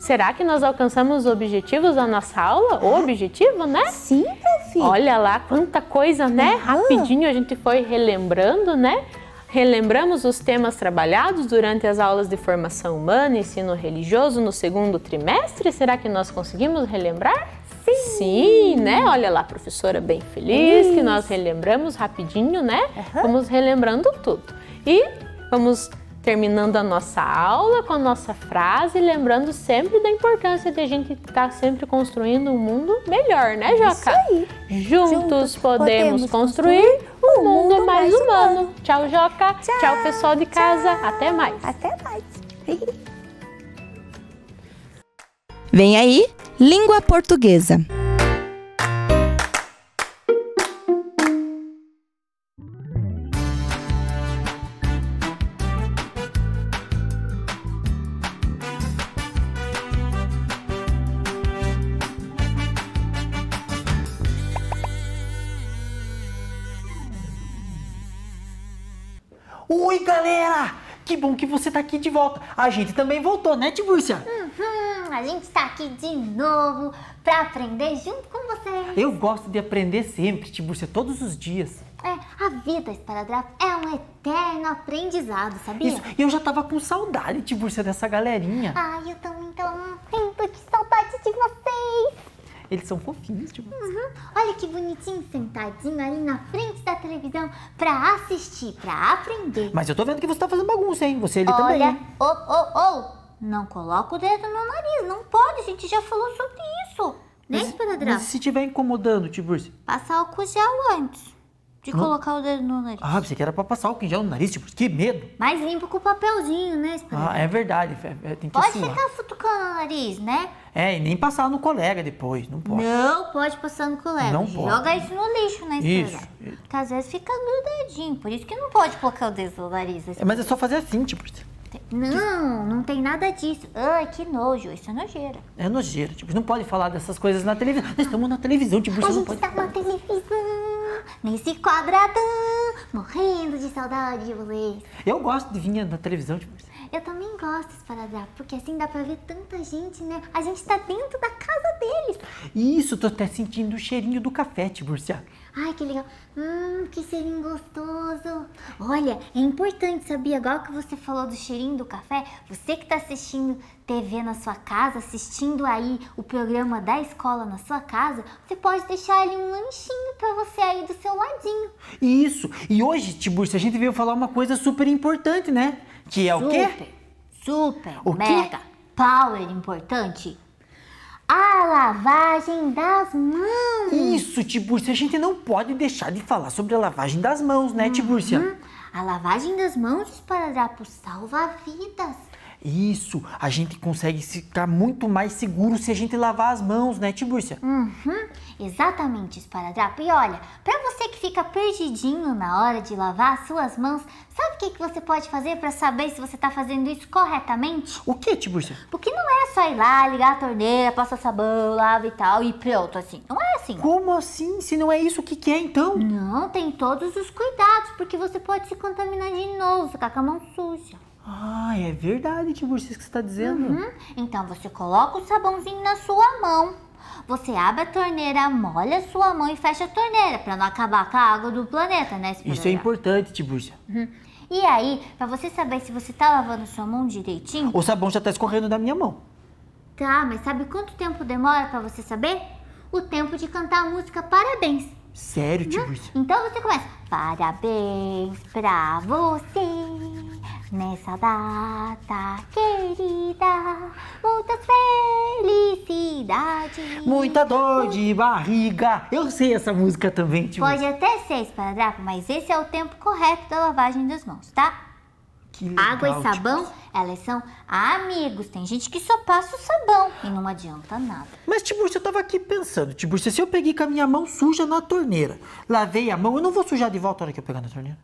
será que nós alcançamos os objetivos da nossa aula? O objetivo, né? Sim, prof. Olha lá quanta coisa, né? Rapidinho a gente foi relembrando, né? Relembramos os temas trabalhados durante as aulas de formação humana e ensino religioso no segundo trimestre. Será que nós conseguimos relembrar? Sim. Sim, né? Olha lá, professora bem feliz que nós relembramos rapidinho, né? Vamos relembrando tudo. E vamos terminando a nossa aula com a nossa frase, lembrando sempre da importância de a gente estar sempre construindo um mundo melhor, né, Joca? Isso aí. Juntos, Juntos podemos podemos construir um mundo mais humano. humano. Tchau, Joca. Tchau, pessoal de casa. Até mais. Até mais. Vem aí, língua portuguesa. Que bom que você tá aqui de volta. A gente também voltou, né, Tibúrcia? Hum, a gente está aqui de novo para aprender junto com você. Eu gosto de aprender sempre, Tibúrcia, todos os dias. É, a vida, esparadrapo, é um eterno aprendizado, sabia? Isso, e eu já tava com saudade, Tibúrcia, dessa galerinha. Ai, eu também tô muito de saudade de vocês. Eles são fofinhos, Tibúrcia. Uhum. Olha que bonitinho sentadinho ali na frente da televisão para assistir, para aprender. Mas eu tô vendo que você tá fazendo bagunça, hein? Você ele Olha, também. ô, ô, ô, não coloca o dedo no nariz, não pode, a gente já falou sobre isso. Né, esparadrapo? mas se estiver incomodando, Tibúrcia? Passar álcool gel antes de colocar o dedo no nariz. Ah, você que era pra passar álcool em gel no nariz, Tibúrcia. Que medo. Mas limpa com papelzinho, né, esparadrapo? Ah, é verdade. é- é- tem que Pode suar. ficar futucando o nariz, né? É, e nem passar no colega depois, não pode. Não pode passar no colega. Não pode. Joga isso no lixo, né, Isso, isso. Porque às vezes fica grudadinho, por isso que não pode colocar o dedo no nariz. É, mas é só fazer assim, Tibúrcia. Não, não tem nada disso. Ai, que nojo, isso é nojeira. É nojeira, tipo, não pode falar dessas coisas na televisão. Nós estamos na televisão, tipo, A você não gente pode. tá na televisão, nesse quadradão, morrendo de saudade de vocês. Eu gosto de vir na televisão, tipo. Eu também gosto, esparadrapo, porque assim dá pra ver tanta gente, né? A gente tá dentro da casa deles. Isso, tô até sentindo o cheirinho do café, Tiburcia. Ai, que legal. Hum, que cheirinho gostoso. Olha, é importante, sabia? Agora que você falou do cheirinho do café, você que tá assistindo TV na sua casa, assistindo aí o programa da escola na sua casa, você pode deixar ali um lanchinho pra você aí do seu ladinho. Isso. E hoje, Tiburcia, a gente veio falar uma coisa super importante, né? Que é o quê? super, O quê? mega, power importante. A lavagem das mãos. Isso, Tiburcia, a gente não pode deixar de falar sobre a lavagem das mãos, né, Tiburcia? Hum, a lavagem das mãos, esparadrapo, salva vidas. Isso, a gente consegue ficar muito mais seguro se a gente lavar as mãos, né, Tiburcia? Uhum, exatamente, esparadrapo. E olha, pra você que fica perdidinho na hora de lavar as suas mãos, sabe o que, que você pode fazer pra saber se você tá fazendo isso corretamente? O que, Tiburcia? Porque não é só ir lá, ligar a torneira, passar sabão, lava e tal e pronto, assim. Não é assim. Como assim? Se não é isso, o que, que é então? Não, tem todos os cuidados, porque você pode se contaminar de novo, ficar com a mão suja. Ah, é verdade, Tiburcia, isso que você tá dizendo. Uhum. Então você coloca o sabãozinho na sua mão. Você abre a torneira, molha a sua mão e fecha a torneira para não acabar com a água do planeta, né? Isso é importante, Tiburcia. E aí, para você saber se você tá lavando sua mão direitinho, O sabão já tá escorrendo da minha mão. tá, mas sabe quanto tempo demora para você saber? O tempo de cantar a música Parabéns. Sério, Tiburcia? Então você começa. Parabéns pra você nessa data querida. Muitas felicidades. Muita dor de barriga. Eu sei essa música também, Tiburcia. Pode até ser esparadrapo, mas esse é o tempo correto da lavagem das mãos, tá? Que legal, Água e sabão, Tiburcia. elas são amigos. Tem gente que só passa o sabão e não adianta nada. Mas, Tiburcia, eu tava aqui pensando, Tiburcia, se eu peguei com a minha mão suja na torneira, lavei a mão, eu não vou sujar de volta a hora que eu pegar na torneira?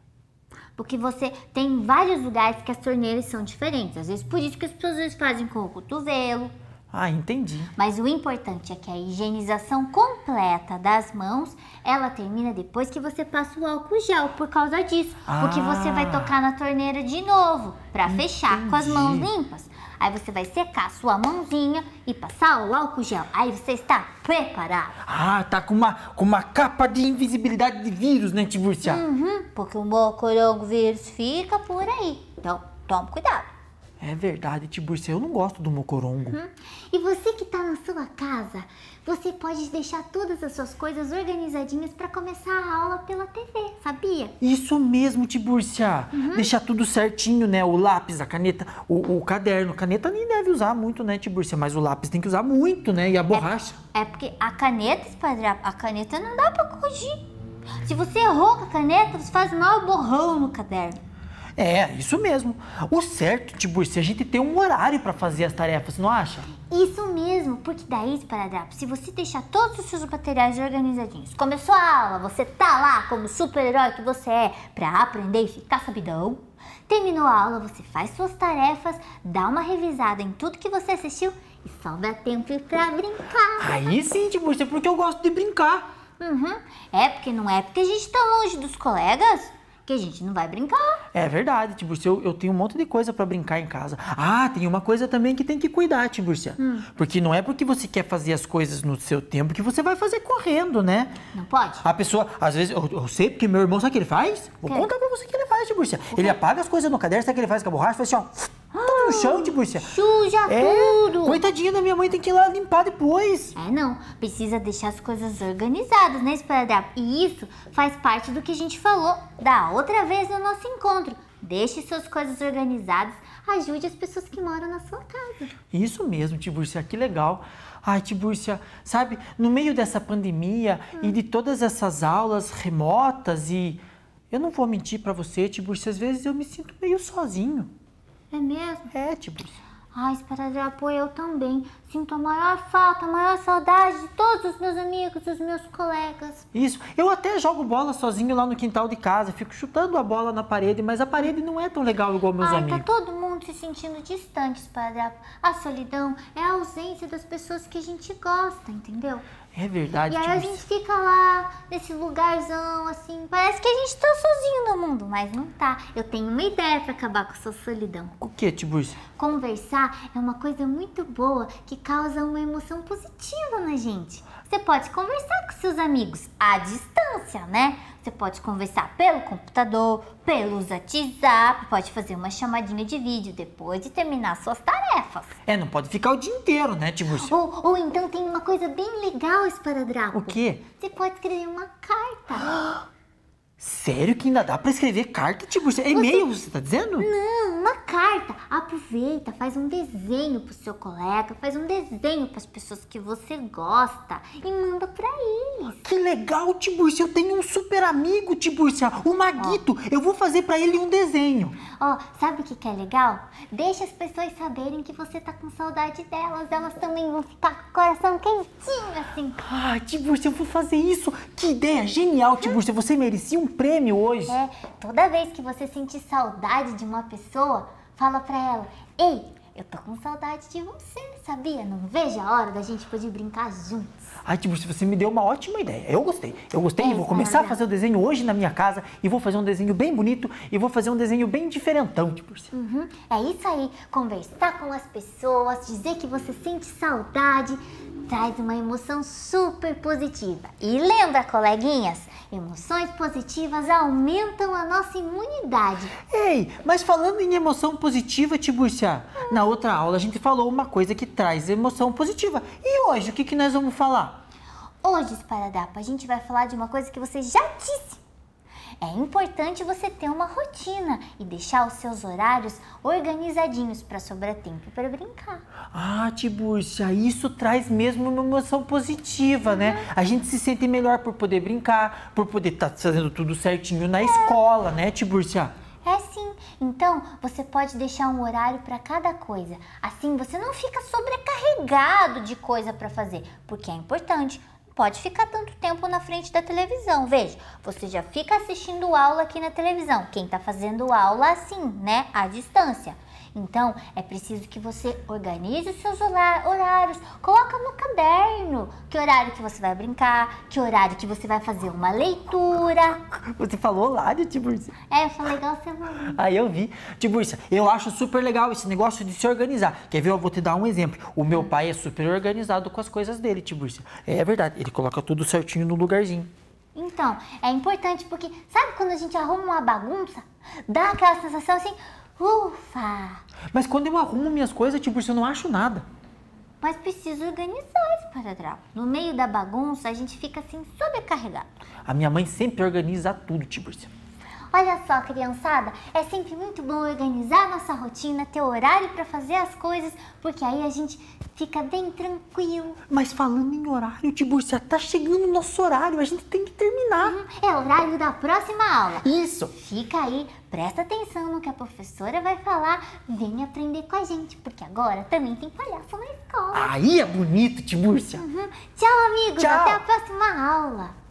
Porque você tem vários lugares que as torneiras são diferentes. Às vezes por isso que as pessoas fazem com o cotovelo. Ah, entendi. Mas o importante é que a higienização completa das mãos, ela termina depois que você passa o álcool gel, por causa disso. Porque você vai Ah. tocar na torneira de novo, pra fechar com as mãos limpas. Aí você vai secar a sua mãozinha e passar o álcool gel. Aí você está preparado. Ah, tá com uma, com uma capa de invisibilidade de vírus, né, Tiburcia? Uhum, porque o mocorongo vírus fica por aí. Então, tome cuidado. É verdade, Tiburcia, eu não gosto do mocorongo. E você que tá na sua casa, você pode deixar todas as suas coisas organizadinhas para começar a aula pela TV, sabia? Isso mesmo, Tiburcia. Deixar tudo certinho, né? O lápis, a caneta, o, o caderno. Caneta nem deve usar muito, né, Tiburcia? Mas o lápis tem que usar muito, né? E a borracha. É porque a caneta, espadadrapo, a caneta não dá pra corrigir. Se você errou com a caneta, você faz o maior borrão no caderno. É, isso mesmo. O certo, Tiburcia, é a gente ter um horário pra fazer as tarefas, não acha? Isso mesmo, porque daí, esparadrapo, se você deixar todos os seus materiais organizadinhos, começou a aula, você tá lá como super-herói que você é pra aprender e ficar sabidão. Terminou a aula, você faz suas tarefas, dá uma revisada em tudo que você assistiu e sobra tempo pra brincar. Aí sim, Tiburcia, porque eu gosto de brincar. Uhum. É porque não é porque a gente tá longe dos colegas que a gente não vai brincar. É verdade, Tiburcia, eu, eu tenho um monte de coisa pra brincar em casa. Ah, tem uma coisa também que tem que cuidar, Tiburcia. Porque não é porque você quer fazer as coisas no seu tempo que você vai fazer correndo, né? Não pode? A pessoa, às vezes, eu, eu sei porque meu irmão, sabe o que ele faz? Vou quê? contar pra você o que ele faz, Tiburcia. Ele apaga as coisas no caderno, sabe o que ele faz com a borracha? Faz assim, ó, tudo no chão, Tiburcia. Suja É, tudo. coitadinha da minha mãe, tem que ir lá limpar depois. É, não. Precisa deixar as coisas organizadas, né, esparadrapo? E isso faz parte do que a gente falou da outra vez no nosso encontro. Deixe suas coisas organizadas, ajude as pessoas que moram na sua casa. Isso mesmo, Tiburcia, que legal. Ai, Tiburcia, sabe, no meio dessa pandemia e de todas essas aulas remotas e... Eu não vou mentir pra você, Tiburcia, às vezes eu me sinto meio sozinho. É mesmo? É, Tiburcia. Ai, esparadrapo, eu também sinto a maior falta, a maior saudade de todos os meus amigos, dos meus colegas. Isso. Eu até jogo bola sozinho lá no quintal de casa, fico chutando a bola na parede, mas a parede não é tão legal igual meus Ai, amigos. tá todo mundo se sentindo distante, esparadrapo. A solidão é a ausência das pessoas que a gente gosta, entendeu? É verdade, E aí a gente fica lá, nesse lugarzão, assim, parece que a gente tá sozinho no mundo, mas não tá. Eu tenho uma ideia pra acabar com essa solidão. O que, Tiburcia? Conversar é uma coisa muito boa que causa uma emoção positiva na gente. Você pode conversar com seus amigos à distância, né? Você pode conversar pelo computador, pelo WhatsApp, pode fazer uma chamadinha de vídeo depois de terminar suas tarefas. É, não pode ficar o dia inteiro, né, Tiburcia? Ou, ou então tem uma coisa bem legal, Esparadrapo. O quê? Você pode escrever uma carta. Sério que ainda dá pra escrever carta, Tiburcia? É e-mail, você tá dizendo? Não, uma carta. Aproveita, faz um desenho pro seu colega, faz um desenho pras pessoas que você gosta e manda pra eles. Que legal, Tiburcia. Eu tenho um super amigo, Tiburcia, o Maguito. Eu vou fazer pra ele um desenho. Ó, sabe o que, que é legal? Deixa as pessoas saberem que você tá com saudade delas. Elas também vão ficar com o coração quentinho, assim. Ah, Tiburcia, eu vou fazer isso. Que ideia genial, Tiburcia. Você merecia um prêmio hoje. É, toda vez que você sentir saudade de uma pessoa, fala pra ela: Ei, eu tô com saudade de você, sabia? Não vejo a hora da gente poder brincar juntos. Ai, Tiburcia, você me deu uma ótima ideia. Eu gostei. Eu gostei É, e vou começar a olha. fazer o desenho hoje na minha casa. E vou fazer um desenho bem bonito. E vou fazer um desenho bem diferentão, Tiburcia. Uhum, é isso aí, conversar com as pessoas, dizer que você sente saudade, traz uma emoção super positiva. E lembra, coleguinhas, emoções positivas aumentam a nossa imunidade. Ei, mas falando em emoção positiva, Tiburcia, na outra aula a gente falou uma coisa que traz emoção positiva. E hoje, o que, que nós vamos falar? Hoje, Sparadapa, a gente vai falar de uma coisa que você já disse. É importante você ter uma rotina e deixar os seus horários organizadinhos para sobrar tempo para brincar. Ah, Tibúrcia, isso traz mesmo uma emoção positiva, né? A gente se sente melhor por poder brincar, por poder estar fazendo tudo certinho na escola, né, Tibúrcia? É sim. Então, você pode deixar um horário para cada coisa. Assim, você não fica sobrecarregado de coisa para fazer, porque é importante. Pode ficar tanto tempo na frente da televisão. Veja, você já fica assistindo aula aqui na televisão. Quem tá fazendo aula assim, né? À distância. Então, é preciso que você organize os seus horários, coloca no caderno que horário que você vai brincar, que horário que você vai fazer uma leitura. Você falou lá de Tibúrcia. É, eu falei igual você falou. Aí eu vi. Tibúrcia, eu acho super legal esse negócio de se organizar. Quer ver? Eu vou te dar um exemplo. O meu pai é super organizado com as coisas dele, Tibúrcia. É verdade, ele coloca tudo certinho no lugarzinho. Então, é importante porque, sabe quando a gente arruma uma bagunça? Dá aquela sensação assim, ufa! Mas quando eu arrumo minhas coisas, Tibúrcia, eu não acho nada. Mas precisa organizar esse paradrapo. No meio da bagunça, a gente fica assim sobrecarregado. A minha mãe sempre organiza tudo, Tibúrcia. Olha só, criançada, é sempre muito bom organizar nossa rotina, ter horário para fazer as coisas, porque aí a gente fica bem tranquilo. Mas falando em horário, Tibúrcia, tá chegando o nosso horário, a gente tem que terminar. É horário da próxima aula. Isso! Fica aí, presta atenção no que a professora vai falar, vem aprender com a gente, porque agora também tem palhaço na escola. Aí é bonito, Tibúrcia. Uhum. Tchau, amigos, Tchau. até a próxima aula.